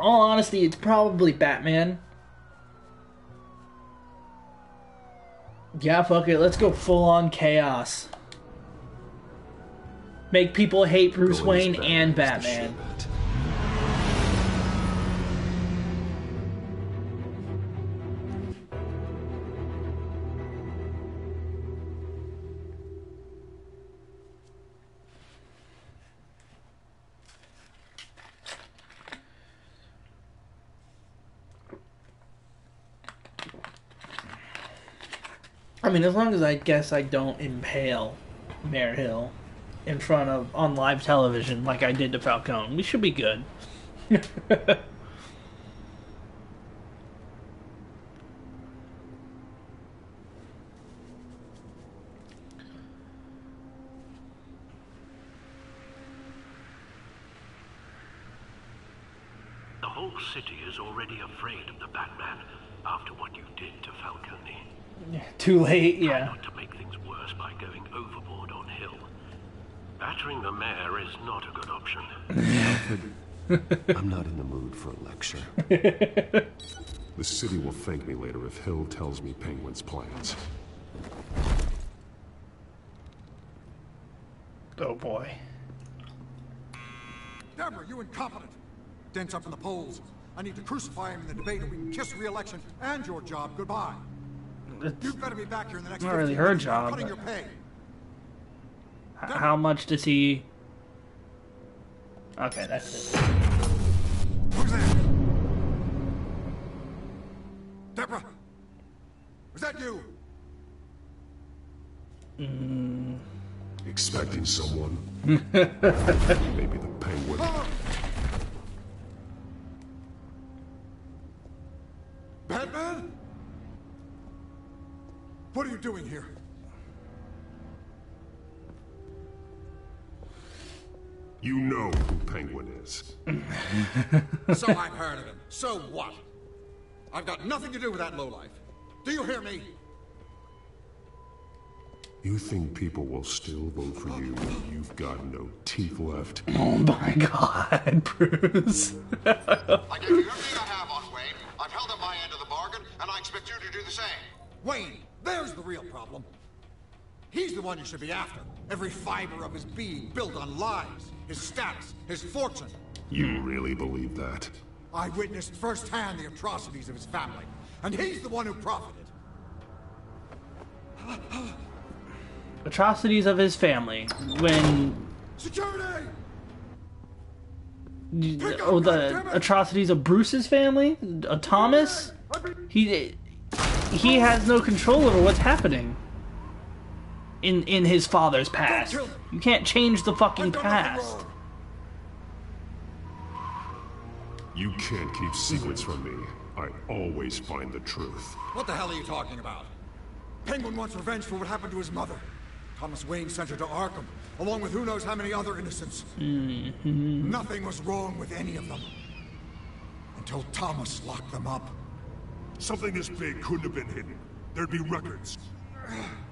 All honesty, it's probably Batman. Yeah, fuck it. Let's go full on chaos. Make people hate Bruce Wayne and Batman. I mean, as long as I guess I don't impale Mayor Hill in front of on live television like I did to Falcone, we should be good. The whole city is already afraid of the Batman after what you did to Falcone. Too late, yeah. Not to make things worse by going overboard on Hill. Battering the mayor is not a good option. I'm not in the mood for a lecture. The city will thank me later if Hill tells me Penguin's plans. Oh boy. Deborah, you incompetent! Dent's up in the polls. I need to crucify him in the debate or we can kiss re-election and your job goodbye. You'd better be back here in the next Not really her minutes job, but- your pay. H- How much does he? Okay, that's it. Who's there? Deborah! Was that you? Mm. Expecting someone. Maybe the Penguin. You know who Penguin is. so I've heard of him. So what? I've got nothing to do with that lowlife. Do you hear me? You think people will still vote for you when you've got no teeth left? Oh my god, Bruce. I gave you everything I have on Wayne. I've held up my end of the bargain, and I expect you to do the same. Wayne, there's the real problem. He's the one you should be after. Every fiber of his being built on lies, his status, his fortune. You really believe that? I witnessed firsthand the atrocities of his family, and he's the one who profited. Atrocities of his family when Security! oh the atrocities of Bruce's family, uh, Thomas. He he has no control over what's happening in in his father's past. You can't change the fucking past. You can't keep secrets from me. I always find the truth. What the hell are you talking about? Penguin wants revenge for what happened to his mother. Thomas Wayne sent her to Arkham, along with who knows how many other innocents. Mm-hmm. Nothing was wrong with any of them. Until Thomas locked them up. Something this big couldn't have been hidden. There'd be records.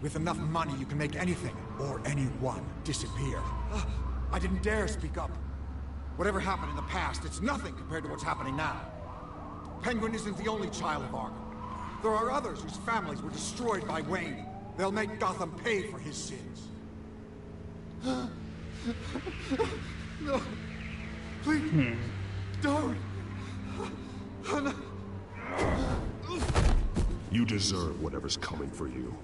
With enough money, you can make anything, or anyone, disappear. Ah, I didn't dare speak up. Whatever happened in the past, it's nothing compared to what's happening now. Penguin isn't the only child of Arkham. There are others whose families were destroyed by Wayne. They'll make Gotham pay for his sins. no. Please. Hmm. Don't. Oh. You deserve whatever's coming for you.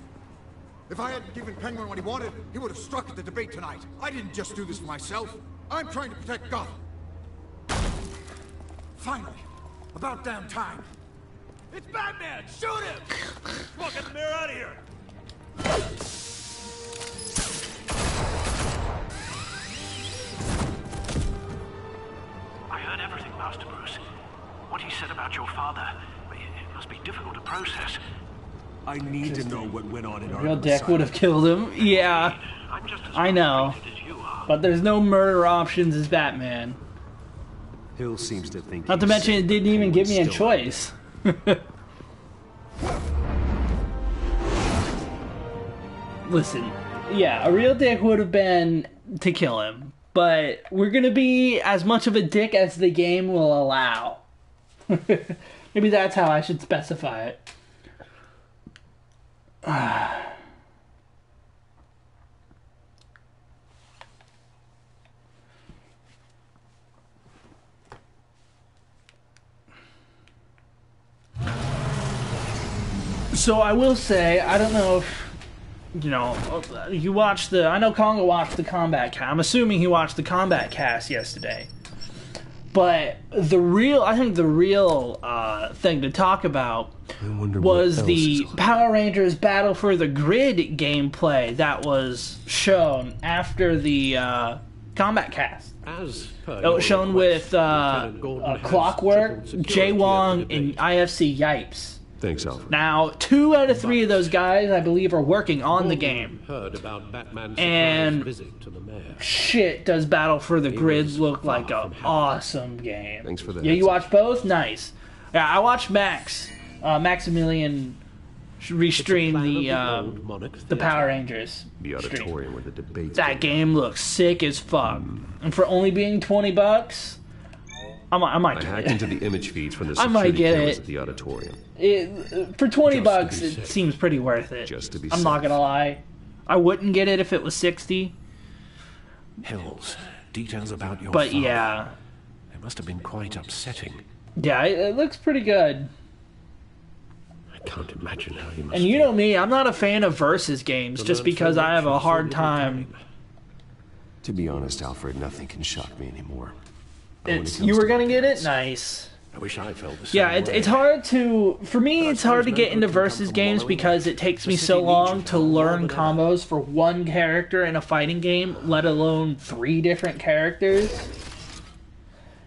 If I hadn't given Penguin what he wanted, he would have struck at the debate tonight. I didn't just do this for myself. I'm trying to protect Gotham. Finally. About damn time. It's Batman! Shoot him! Come on, get the mayor out of here! I need to know what went on in Real Arkham dick would have killed him. Yeah, I know. But there's no murder options as Batman. Hill seems to think. Not to mention, it didn't even give me a choice. Listen, yeah, a real dick would have been to kill him, but we're gonna be as much of a dick as the game will allow. Maybe that's how I should specify it. So I will say, I don't know if you know you watched the. I know Congo watched the combat cast. I'm assuming he watched the combat cast yesterday. But the real, I think the real uh, thing to talk about was the Power Rangers Battle for the Grid gameplay that was shown after the uh, combat cast. As per It was shown request, with uh, uh, Clockwork, tripled Jay Wong, and IFC Yipes. Thanks, Alfred. Now, two out of three of those guys, I believe, are working on the game. Heard about Batman's And- visit to the mayor. Shit, does Battle for the Grid look like an awesome game? Thanks for that. Yeah, you watched both? Nice. Yeah, I watched Max, uh, Maximilian sh- restream the uh, the Power Rangers. The stream. auditorium where the debates. That game looks sick as fuck, and for only being twenty bucks, I might, I might I get hacked it. into the image feeds from the I might security get cameras it. at the auditorium. It, for twenty Just bucks, it safe. seems pretty worth it. Just to be I'm not gonna lie, I wouldn't get it if it was sixty. Hills, details about your But father. yeah. It must have been quite upsetting. Yeah, it, it looks pretty good. I can't imagine how you must And you know me, I'm not a fan of versus games just because I have a hard time. To be honest, Alfred, nothing can shock me anymore. But it It's, you were gonna get it, nice. I wish I felt the same Yeah, it, way. it's hard to for me. It's hard to get into versus games because it takes me so long to learn combos for one character in a fighting game, let alone three different characters.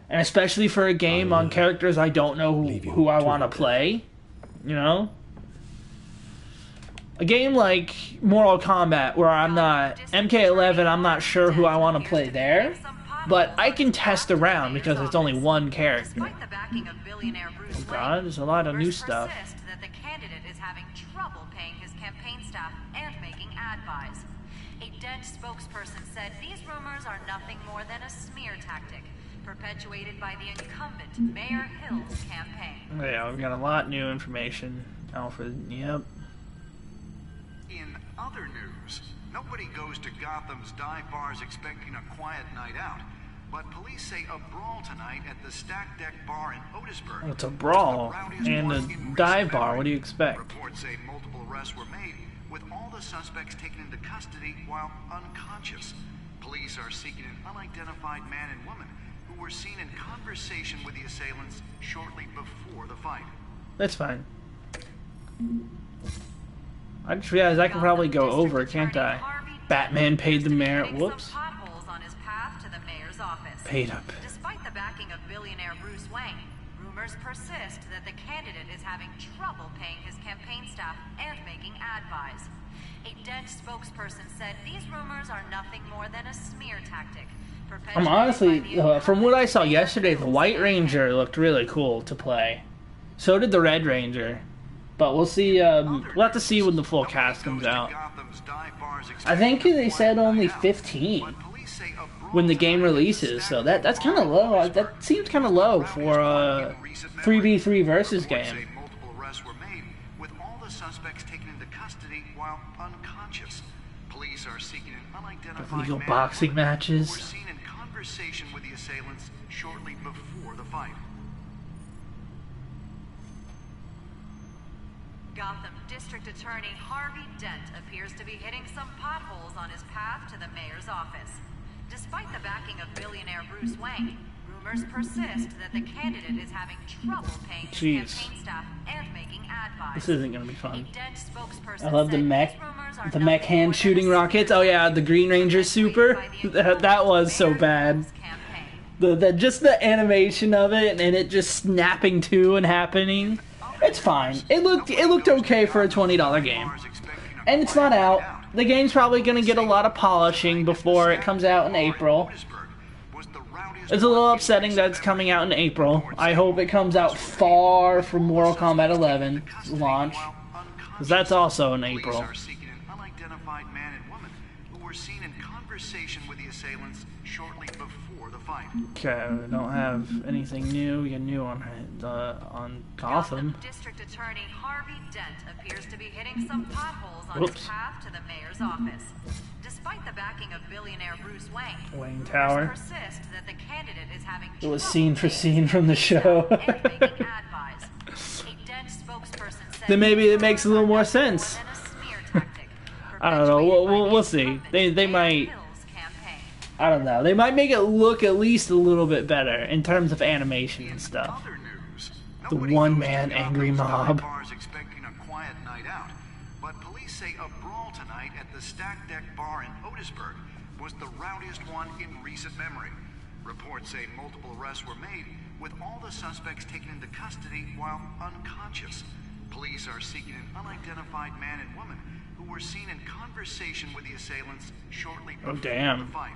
And especially for a game on characters I don't know who, who I want to play, you know. A game like Mortal Kombat, where I'm not MK11, I'm not sure who I want to play there, but I can test around because it's only one character. Despite the backing of billionaire Bruce Oh God, there's a lot of new stuff. persist that the candidate is having trouble paying his campaign staff and making ad buys. A Dent spokesperson said these rumors are nothing more than a smear tactic perpetuated by the incumbent Mayor Hill's campaign. Yeah, we've got a lot new information. Alfred, yep. In other news, nobody goes to Gotham's dive bars expecting a quiet night out. But police say a brawl tonight at the Stack Deck Bar in Otisburg. Oh, it's a brawl and a dive bar. What do you expect? Reports say multiple arrests were made, with all the suspects taken into custody while unconscious. Police are seeking an unidentified man and woman who were seen in conversation with the assailants shortly before the fight. That's fine. I just realized I can probably go over, can't I? Batman paid the mayor. Whoops. On his path to the mayor's office. Paid up. Despite the backing of billionaire Bruce Wayne, rumors persist that the candidate is having trouble paying his campaign staff and making ad buys. A Dent spokesperson said these rumors are nothing more than a smear tactic. I'm honestly, uh, from what I saw yesterday, the White Ranger looked really cool to play. So did the Red Ranger. But we'll see. Um, we'll have to see when the full cast comes out. I think they said only 15 when the game releases, so that that's kind of low. That seems kind of low for a 3v3 versus game. Multiple arrests were Gotham District Attorney Harvey Dent appears to be hitting some potholes on his path to the mayor's office. Despite the backing of billionaire Bruce Wayne, rumors persist that the candidate is having trouble paying his Jeez. campaign staff and making ad buys. This isn't gonna be fun. I love the mech, these rumors are the mech hand shooting rockets. Oh yeah, the Green Ranger super. That, that was so bad. The, the just the animation of it and it just snapping to and happening. It's fine. It looked it looked okay for a twenty dollar game, and it's not out. The game's probably gonna get a lot of polishing before it comes out in April. It's a little upsetting that it's coming out in April. I hope it comes out far from Mortal Kombat 11 launch, because that's also in April. Are seeking an unidentified man and woman who were seen in conversation with the assailants shortly before the fight. Okay, we don't have anything new. We got new on uh, on Gotham. District Attorney Harvey Dent appears to be hitting some potholes on Whoops. his path to the mayor's office. Despite the backing of billionaire Bruce Wayne, Wayne Tower. persist that the candidate is having It was scene for scene from the show. a Dent spokesperson said then maybe it makes a little more sense. I don't know. We'll, we'll, we'll see. They they might. I don't know. They might make it look at least a little bit better in terms of animation and stuff. The one man angry mob. Bars expecting a quiet night out, but police say a brawl tonight at the Stack Deck Bar in Otisburg was the rowdiest one in recent memory. Reports say multiple arrests were made, with all the suspects taken into custody while unconscious. Police are seeking an unidentified man and woman who were seen in conversation with the assailants shortly Oh, before damn. the fight.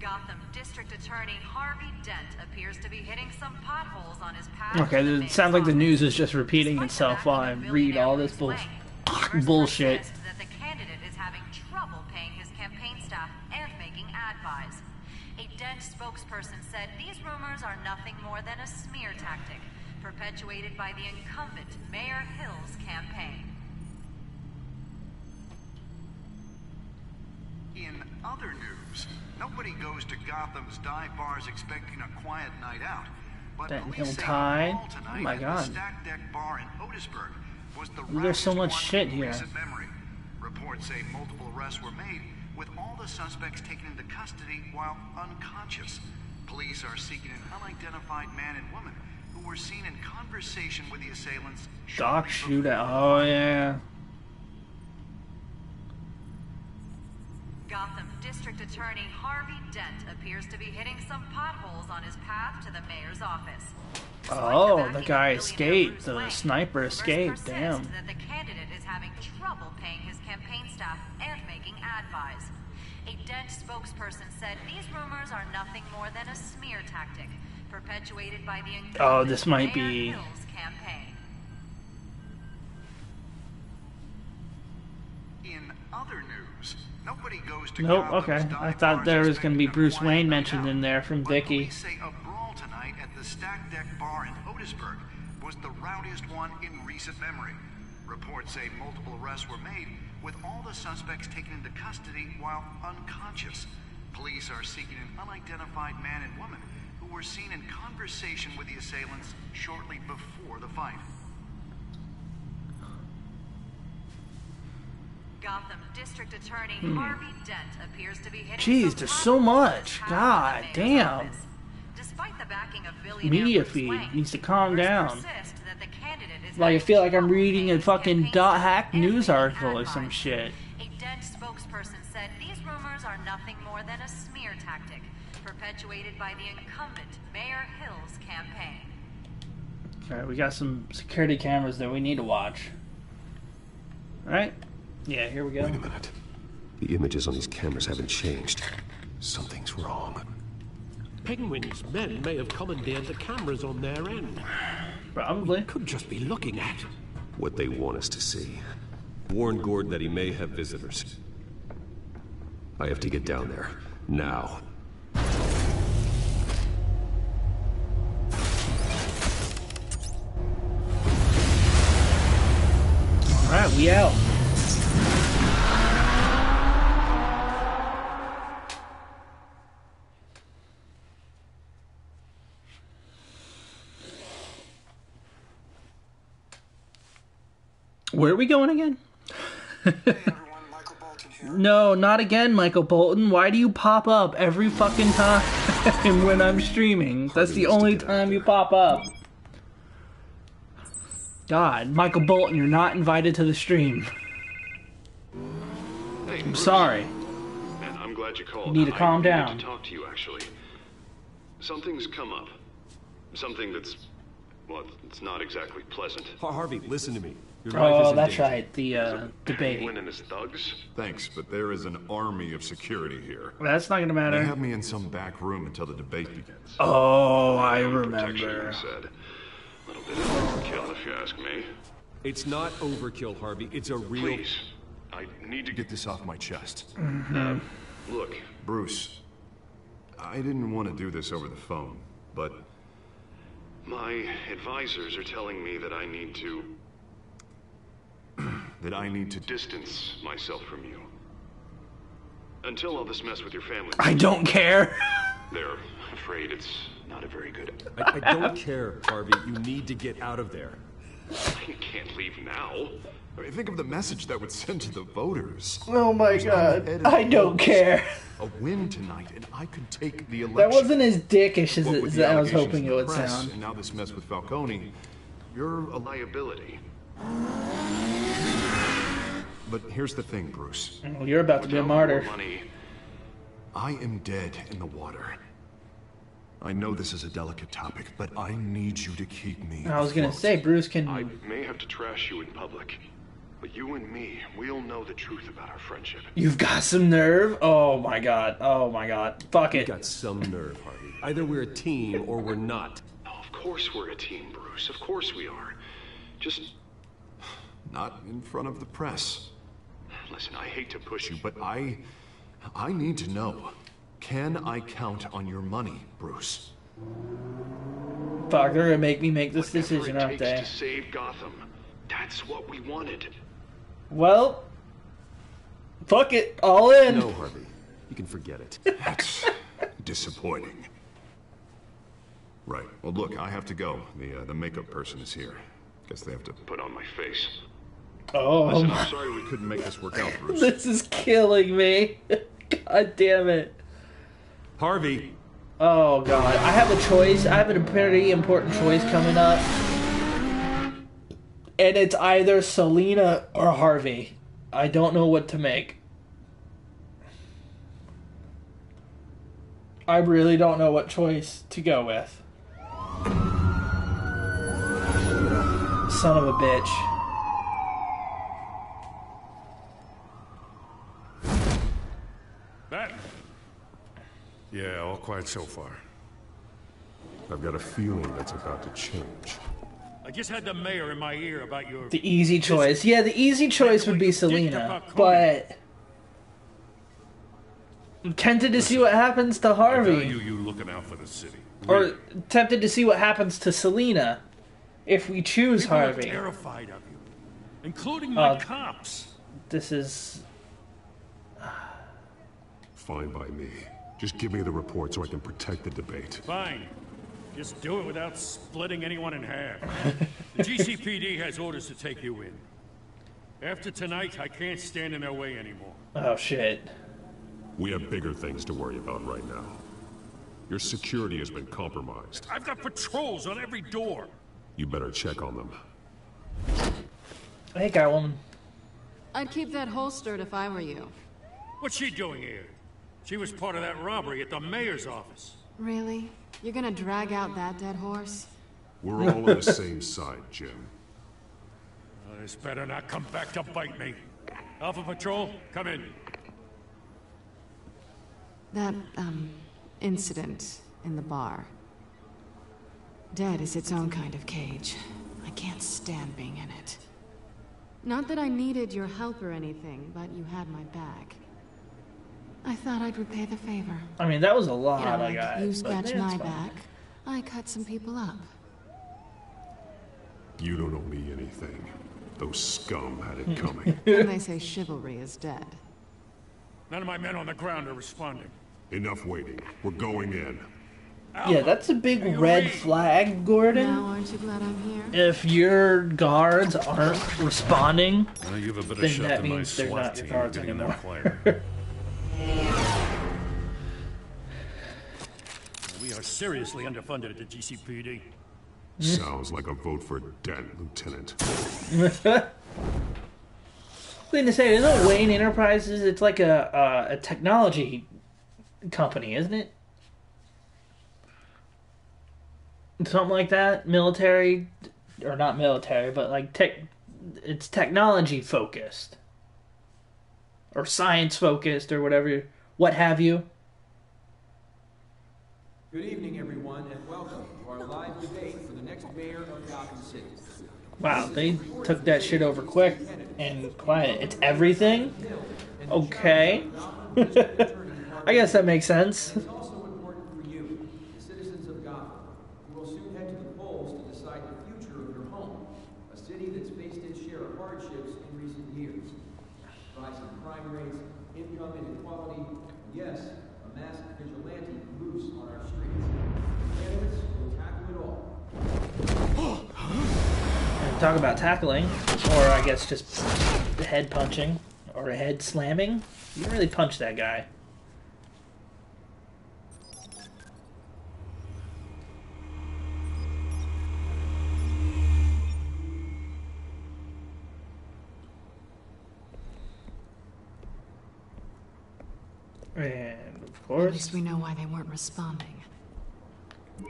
Gotham District Attorney Harvey Dent appears to be hitting some potholes on his path. Okay, it sounds like the news is just repeating itself while I read all this bull- bullshit. that the candidate is having trouble paying his campaign staff and making ad buys. A Dent spokesperson said these rumors are nothing more than a smear tactic perpetuated by the incumbent Mayor Hill's campaign. In other news, nobody goes to Gotham's dive bars expecting a quiet night out. But Benton police Hill say Tide. Oh my god. The Stack Deck Bar in Otisburg was the There's so much shit here. memory. Reports say multiple arrests were made, with all the suspects taken into custody while unconscious. Police are seeking an unidentified man and woman who were seen in conversation with the assailants Doc shootout. Oh yeah. Gotham District Attorney Harvey Dent appears to be hitting some potholes on his path to the mayor's office. Oh, the guy escaped. The sniper escaped. Damn. that the candidate is having trouble paying his campaign staff and making ad buys. A Dent spokesperson said these rumors are nothing more than a smear tactic perpetuated by the Oh, this might be- campaign. In other news, nobody goes to Nope. Gotham's Okay. I thought there was gonna be Bruce Wayne mentioned in there from But Vicki. Say a brawl tonight at the Stack Deck Bar in Otisburg was the rowdiest one in recent memory. Reports say multiple arrests were made, with all the suspects taken into custody while unconscious. Police are seeking an unidentified man and woman who were seen in conversation with the assailants shortly before the fight. Gotham District Attorney Hmm. Harvey Dent appears to be hitting Jeez, some there's so much. God damn. Despite the backing of billionaire Media feed Wayne, needs to calm down. that the candidate is Like I feel like I'm reading a fucking dot hack news article or some shit. A Dent spokesperson said these rumors are nothing more than a smear tactic perpetuated by the incumbent Mayor Hill's campaign. Okay, we got some security cameras that we need to watch. Alright? Yeah, here we go. Wait a minute. The images on these cameras haven't changed. Something's wrong. Penguin's men may have commandeered the cameras on their end. Probably. Could just be looking at. What they want us to see. Warn Gordon that he may have visitors. I have to get down there. Now. Alright, we out. Where are we going again? no, not again, Michael Bolton. Why do you pop up every fucking time when I'm streaming? That's the only time you pop up. God, Michael Bolton, you're not invited to the stream. Hey, I'm sorry. Man, I'm glad you called. You need to I calm needed down. to talk to you, actually. Something's come up. something that's, well, it's not exactly pleasant. Har- Harvey, listen to me. Your Oh, that's right. The uh, debate. Penguin and his thugs? Thanks, but there is an army of security here. That's not gonna matter. They have me in some back room until the debate begins. Oh, I Protection, remember. he said. A little bit of overkill, if you ask me. It's not overkill, Harvey. It's a real. Please, I need to Get this off my chest. Mhm. Look, Bruce, I didn't want to do this over the phone, but my advisors are telling me that I need to that I need to distance myself from you. Until all this mess with your family. I don't care. They're afraid it's not a very good. I, I don't care, Harvey. You need to get out of there. You can't leave now. I mean, think of the message that would send to the voters. Oh my Who's on the god. I don't polls. care. A win tonight, and I could take the election. That wasn't as dickish as, it, as I was hoping it the would press, sound. And now this mess with Falcone, you're a liability. But here's the thing, Bruce. Well, You're about to be a martyr. Money. I am dead in the water. I know this is a delicate topic, but I need you to keep me. I was gonna say Bruce can. I may have to trash you in public, but you and me, we'll know the truth about our friendship. You've got some nerve. Oh my god. Oh my god. Fuck it. You it. got some nerve, Harvey. Either we're a team or we're not. Of course we're a team, Bruce. Of course we are. Just Not in front of the press. listen, I hate to push you, But I. I need to know. Can I count on your money, Bruce? Fuck, they're gonna make me make this whatever decision, aren't takes they? to save Gotham. That's what we wanted. Well, fuck it, all in. No, Harvey. You can forget it. That's disappointing. Right. Well, look, I have to go. The uh, the makeup person is here. Guess they have to Put on my face. Oh, Listen, my- I'm sorry we couldn't make this work out, Bruce. this is killing me. God damn it. Harvey. Oh god, I have a choice. I have a pretty important choice coming up. And it's either Selina or Harvey. I don't know what to make. I really don't know what choice to go with. Son of a bitch. Yeah, all quiet so far. I've got a feeling that's about to change. I just had the mayor in my ear about your. The easy choice. Yeah, the easy choice would be Selina. But I'm tempted to see what happens to I value Harvey. you you looking out for the city. Or tempted to see what happens to Selina if we choose People are Harvey. terrified of you, including my Uh, cops. This is Fine by me. Just give me the report so I can protect the debate. Fine. Just do it without splitting anyone in half. the GCPD has orders to take you in. After tonight, I can't stand in their way anymore. oh shit. We have bigger things to worry about right now. Your security has been compromised. I've got patrols on every door. You better check on them. Hey, Catwoman. I'd keep that holstered if I were you. What's she doing here? She was part of that robbery at the mayor's office. Really? You're gonna drag out that dead horse? We're all on the same side, Jim. Uh, this better not come back to bite me. Alpha Patrol, come in. That, um, incident in the bar. Dead is its own kind of cage. I can't stand being in it. Not that I needed your help or anything, but you had my back. I thought I'd repay the favor. I mean, that was a lot, you know, I like got. you but scratch yeah, my fine. back, I cut some people up. You don't owe me anything. Those scum had it hmm. coming. and they say chivalry is dead. None of my men on the ground are responding. Enough waiting. We're going in. Yeah, that's a big red flag, Gordon. Now, aren't you glad I'm here? If your guards aren't responding, Well, you have a better then shot that than my means they're SWAT not your team guards anymore. that player. we are seriously underfunded at the GCPD. Sounds like a vote for Dent, Lieutenant. thing to say, isn't Wayne Enterprises? It's like a a, a technology company, isn't it? something like that. Military, or not military, but like tech. It's technology focused, or science focused, or whatever, what have you. Good evening, everyone, and welcome to our live debate for the next mayor of Gotham City. Wow, they took that shit over quick and quiet. It's everything? Okay. I guess that makes sense. It's also important for you, the citizens of Gotham, who will soon head to the polls to decide the future of your home, a city that's faced its share of hardships in recent years. Rising crime rates, income inequality, and yes, a masked vigilante loose on our streets. Candidates will tackle it all. And talk about tackling, or I guess just head punching, or head slamming. You didn't really punch that guy. And of course. At least we know why they weren't responding.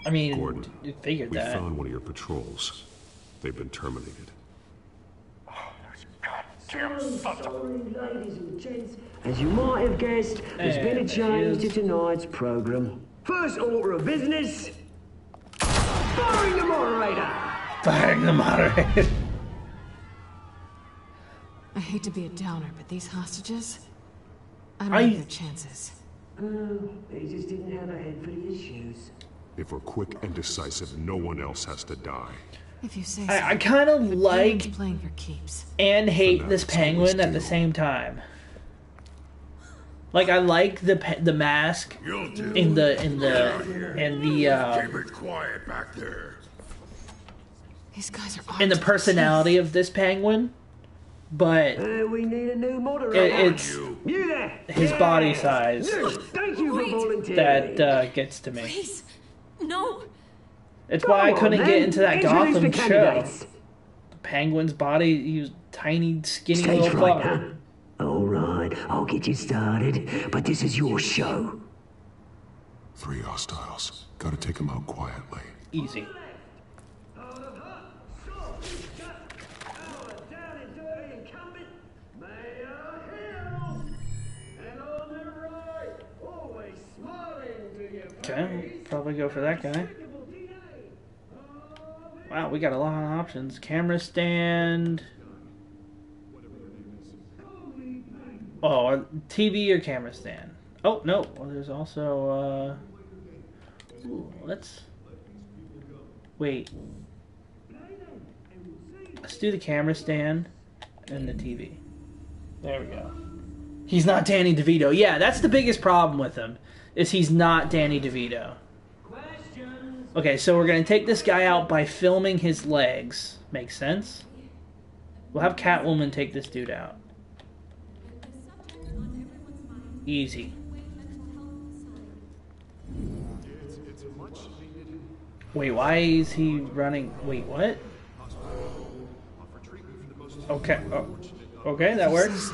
I mean, Gordon, you figured we that. found one of your patrols. They've been terminated. Ladies and gents, as you might have guessed, there's been a change to tonight's program. First order of business, firing the moderator. Firing the moderator. I hate to be a downer, but these hostages, I don't I- like their chances. Oh, they just didn't have a head for the issues. If we're quick and decisive, no one else has to die. If you say so. I, I kind of like playing for keeps. and hate this penguin at the same time. Like I like the pe- the mask in the in the in the uh, Keep it quiet back there. These guys are in the personality of this penguin, but Uh, we need a new moderator. it, it's You there? his body size Thank you for volunteering. that uh, gets to me. Please, no. It's why I couldn't get into that Introduce Gotham the show. candidates. The penguin's body, he was tiny, skinny Stage little right, fucker. huh? All right, I'll get you started, but this is your show. Three hostiles. Gotta take them out quietly. Easy. Okay, probably go for that guy. Wow, we got a lot of options. Camera stand. Oh, TV or camera stand. Oh no, well, there's also. Uh... Ooh, let's. Wait. Let's do the camera stand and the TV. There we go. He's not Danny DeVito. Yeah, that's the biggest problem with him. Is he's not Danny DeVito. Okay, so we're gonna take this guy out by filming his legs. Makes sense. We'll have Catwoman take this dude out. Easy. Wait, why is he running? Wait, what? Okay. Oh, okay, that works.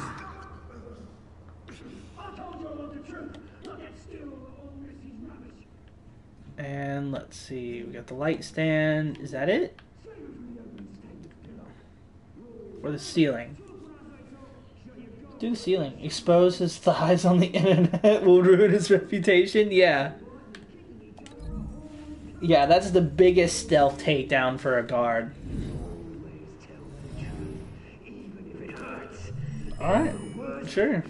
And let's see, we got the light stand. Is that it? Or the ceiling? Do the ceiling. Expose his thighs on the internet will ruin his reputation? Yeah. Yeah, that's the biggest stealth takedown for a guard. Alright, sure.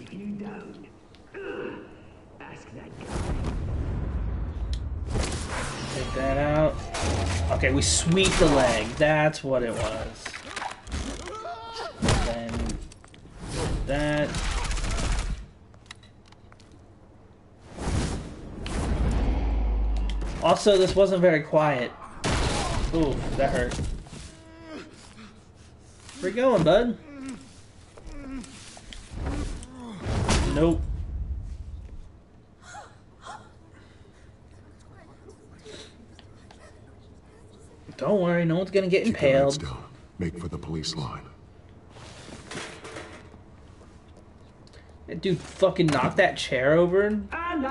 Take that out. Okay, we sweep the leg. That's what it was. Then that. Also, this wasn't very quiet. Ooh, that hurt. Where you going, bud? Nope. Don't worry, no one's gonna get Keep your heads impaled. down. Make for the police line. That dude fucking knocked that chair over and And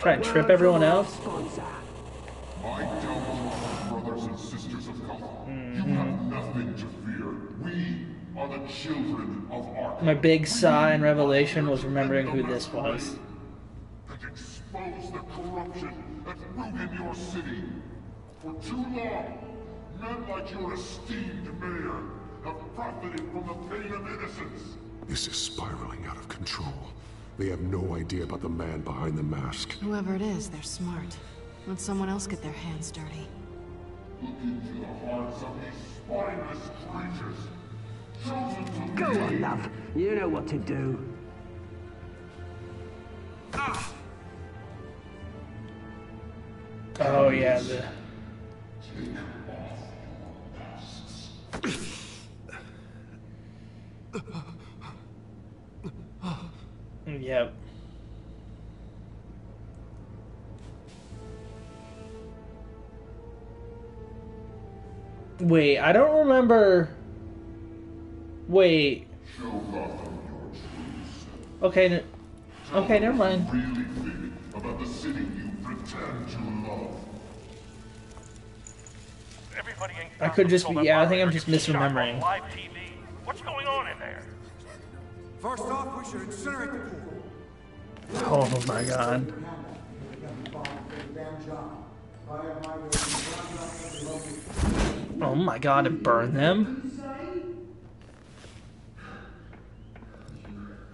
try and trip everyone else. My downfall, brothers. the Sisters of Gotham. You have mm-hmm. nothing to fear. We are the children of Arkham. My big sigh and revelation was remembering who this was. That expose the corruption that ruined your city. For too long, men like your esteemed mayor have profited from the pain of innocence. This is spiraling out of control. They have no idea about the man behind the mask. Whoever it is, they're smart. Let someone else get their hands dirty. Look into the hearts of these spineless creatures. Chosen to Go on, love. You know what to do. Ah! Oh yeah, the Mm, yep. Wait, I don't remember. Wait. Okay. Okay, never mind. Really about the city you love. Everybody ain't I could just be. Yeah, I think I'm just misremembering. live TV. What's going on in there? First off, we should incinerate the pool. Oh my god. Oh my god, and burn them?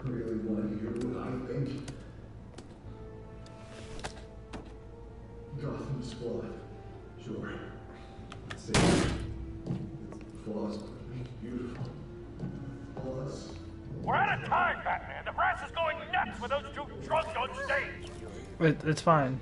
Really want to hear what I think? Gotham Squad. Sure. It's. It's flaws, but beautiful. All us. We're out of time, Batman. The brass is going nuts with those two drunks on stage. It, it's fine.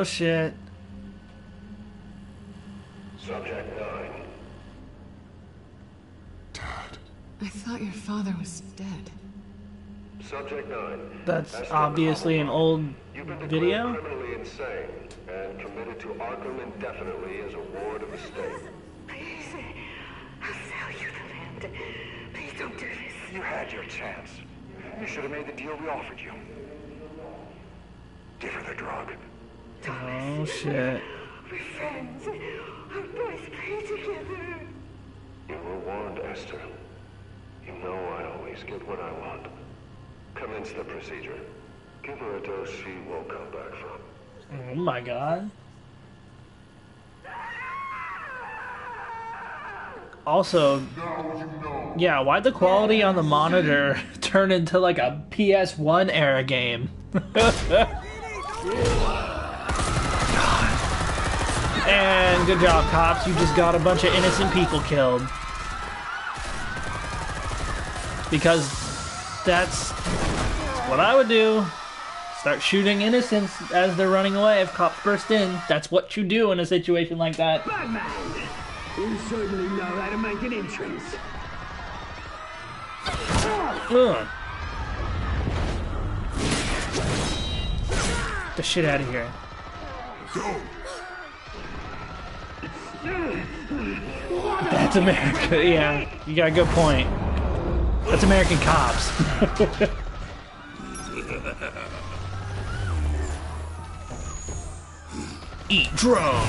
Oh shit. Subject 9. I thought your father was dead. Subject 9. That's Esther obviously an old You've been video. criminally insane and committed to Arkham indefinitely as a ward of the state. Please, I'll sell you the land. Please don't do this. You had your chance. You should have made the deal we offered you. Give her the drug. Oh shit. We're friends. Our boys play together. You were warned, Esther. You know I always get what I want. Commence the procedure. Give her a dose she won't come back from. Oh my god. Also, yeah, why'd the quality on the monitor turn into like a PS1 era game? And good job, cops. You just got a bunch of innocent people killed. Because that's what I would do. Start shooting innocents as they're running away if cops burst in. That's what you do in a situation like that. Batman! You certainly know how to make an entrance. Ugh. Get the shit out of here. That's America. Yeah, you got a good point. That's American cops. Eat drum.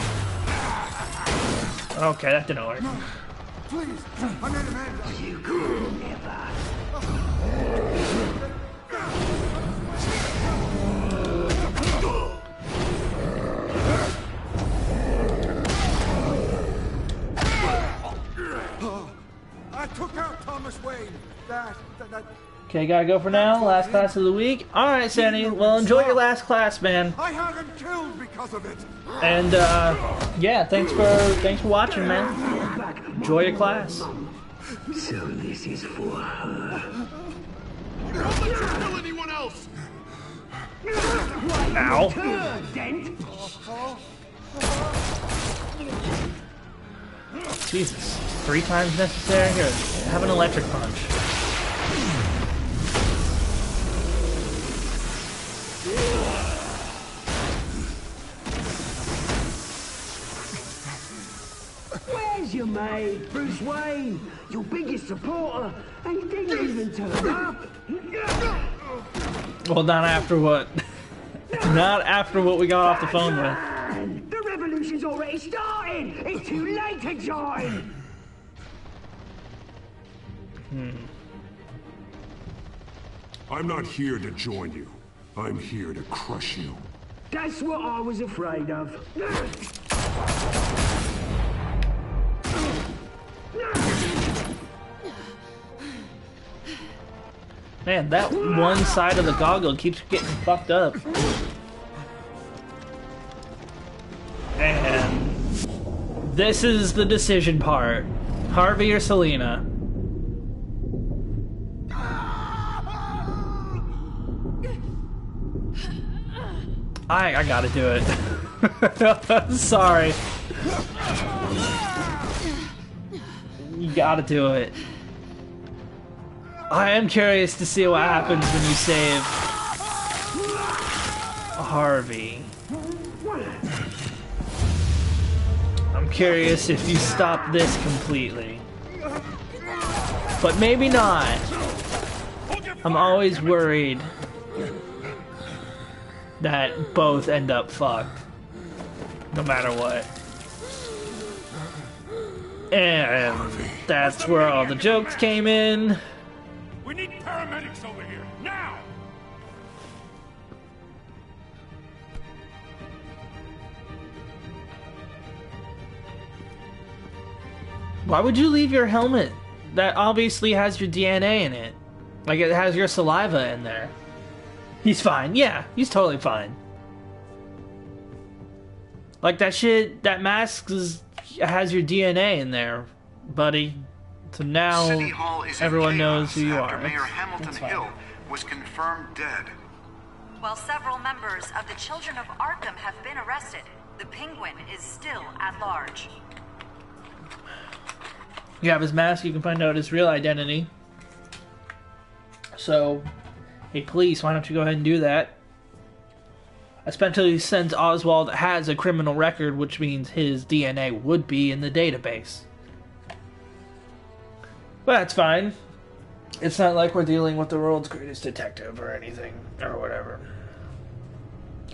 Okay, that didn't work. No, Please, I made Amanda. You could never. Took out Thomas Wayne. That, that, that. Okay, gotta go for now. Last class of the week. All right, Sandy. Well, enjoy your last class, man. I had him killed because of it. And uh, yeah, thanks for thanks for watching, man. Enjoy your class. So this is for her. Don't let you kill anyone else! Ow. Her, Dent! Jesus. three times necessary? Here, have an electric punch. Where's your mate, Bruce Wayne? Your biggest supporter, and he didn't even turn up. Well, not after what. not after what we got off the phone with. Man, the revolution's already started. It's too late to join. Hmm. I'm not here to join you. I'm here to crush you. That's what I was afraid of. Man, that one side of the goggle keeps getting fucked up. And this is the decision part. Harvey or Selina? I I gotta do it. Sorry. You gotta do it. I am curious to see what happens when you save Harvey. I'm curious if you stop this completely. But maybe not. I'm always worried that both end up fucked. No matter what. And that's where all the jokes came in. We need paramedics over here, Why would you leave your helmet that obviously has your DNA in it? Like it has your saliva in there. He's fine. Yeah, he's totally fine. Like that shit, that mask is, has your DNA in there, buddy. So now City Hall is everyone knows who you after are. Mayor Hamilton fine. Hill was confirmed dead. While several members of the Children of Arkham have been arrested, the Penguin is still at large. You have his mask, you can find out his real identity. So, hey, police, why don't you go ahead and do that? Especially since Oswald has a criminal record, which means his DNA would be in the database. But that's fine. It's not like we're dealing with the world's greatest detective or anything, or whatever.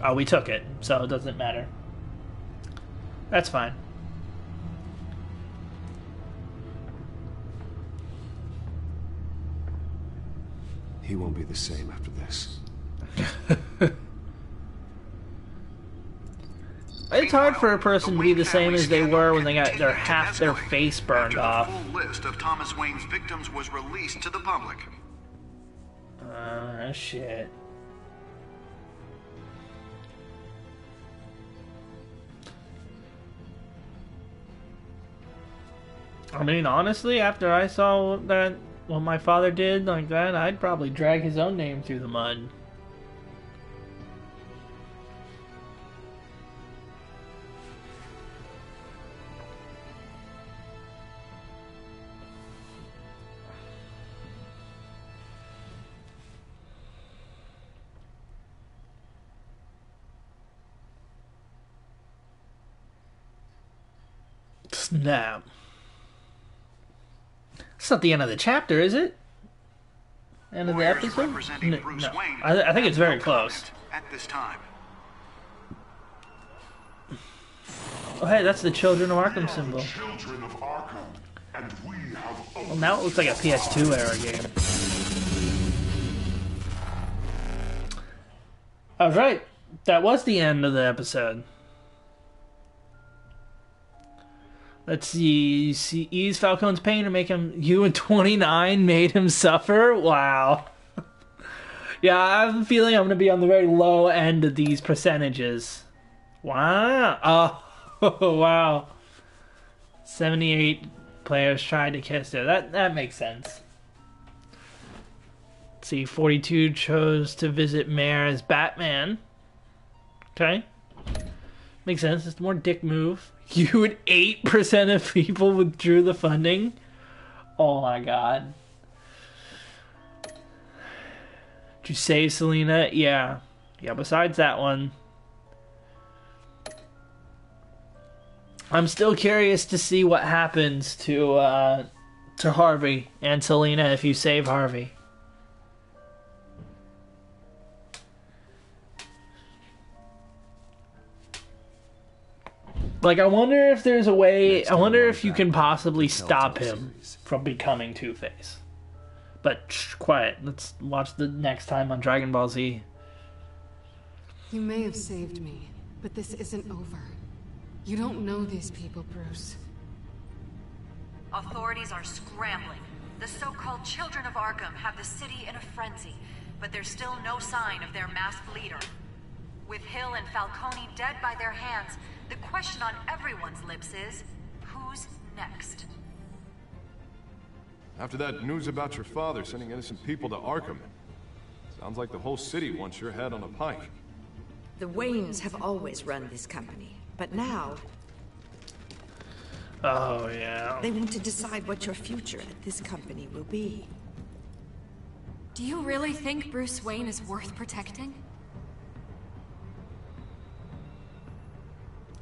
Oh, we took it, so it doesn't matter. That's fine. He won't be the same after this. It's hard for a person to be the same as they were when they got their half their face burned off. Full list of Thomas Wayne's victims was released to the public. Uh, shit. I mean, honestly, after I saw that what my father did like that, I'd probably drag his own name through the mud. Snap. It's not the end of the chapter, is it? End of the episode? representing N- Bruce no. Wayne I, I think it's very no close. At this time. Oh, hey, that's the Children of Arkham symbol. Of Arkham, and we Well, now it looks like a PS2 era game. All right, that was the end of the episode. Let's see. see ease Falcone's pain and make him. You and 29 made him suffer? Wow. yeah, I have a feeling I'm going to be on the very low end of these percentages. Wow. Oh, wow. 78 players tried to kiss her. That, that makes sense. See, 42 chose to visit Mayor as Batman. Okay. Makes sense. It's more dick move. You and eight percent of people withdrew the funding. Oh my god. Did you save Selina? Yeah. Yeah, besides that one. I'm still curious to see what happens to uh to Harvey and Selina if you save Harvey. Like, I wonder if there's a way. I wonder if you can possibly stop him from becoming Two Face. But shh, quiet. Let's watch the next time on Dragon Ball Z. You may have saved me, but this isn't over. You don't know these people, Bruce. Authorities are scrambling. The so-called Children of Arkham have the city in a frenzy, but there's still no sign of their masked leader. With Hill and Falcone dead by their hands, the question on everyone's lips is, who's next? After that news about your father sending innocent people to Arkham, sounds like the whole city wants your head on a pike. The Waynes have always run this company, but now Oh, yeah. they want to decide what your future at this company will be. Do you really think Bruce Wayne is worth protecting?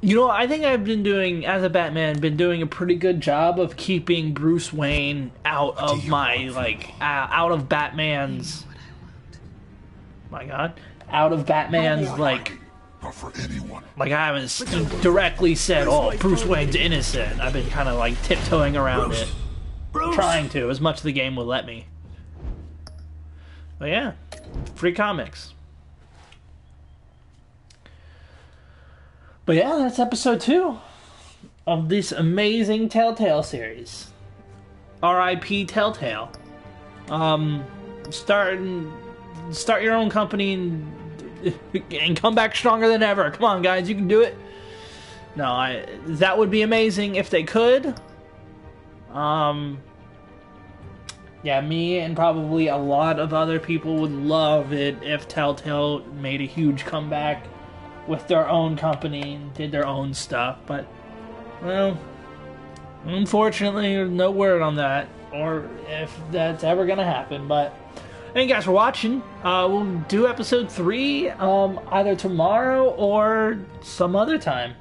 You know, I think I've been doing, as a Batman, been doing a pretty good job of keeping Bruce Wayne out of my, like, uh, out of Batman's. My god. Out of Batman's, like. for anyone Like, I haven't directly said, oh, Bruce Wayne's innocent. I've been kind of, like, tiptoeing around it. Trying to, as much as the game will let me. But yeah, free comics. But yeah, that's episode two of this amazing Telltale series. R.I.P. Telltale. Um, start start your own company and and come back stronger than ever. Come on, guys, you can do it. No, I that would be amazing if they could. Um, yeah, me and probably a lot of other people would love it if Telltale made a huge comeback with their own company and did their own stuff. But, well, unfortunately, there's no word on that or if that's ever to happen. But, thank you guys for watching. Uh, we'll do episode three um, either tomorrow or some other time.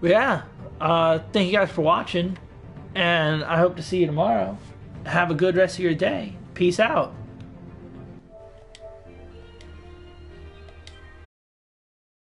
But yeah, uh, thank you guys for watching, and I hope to see you tomorrow. Have a good rest of your day. Peace out.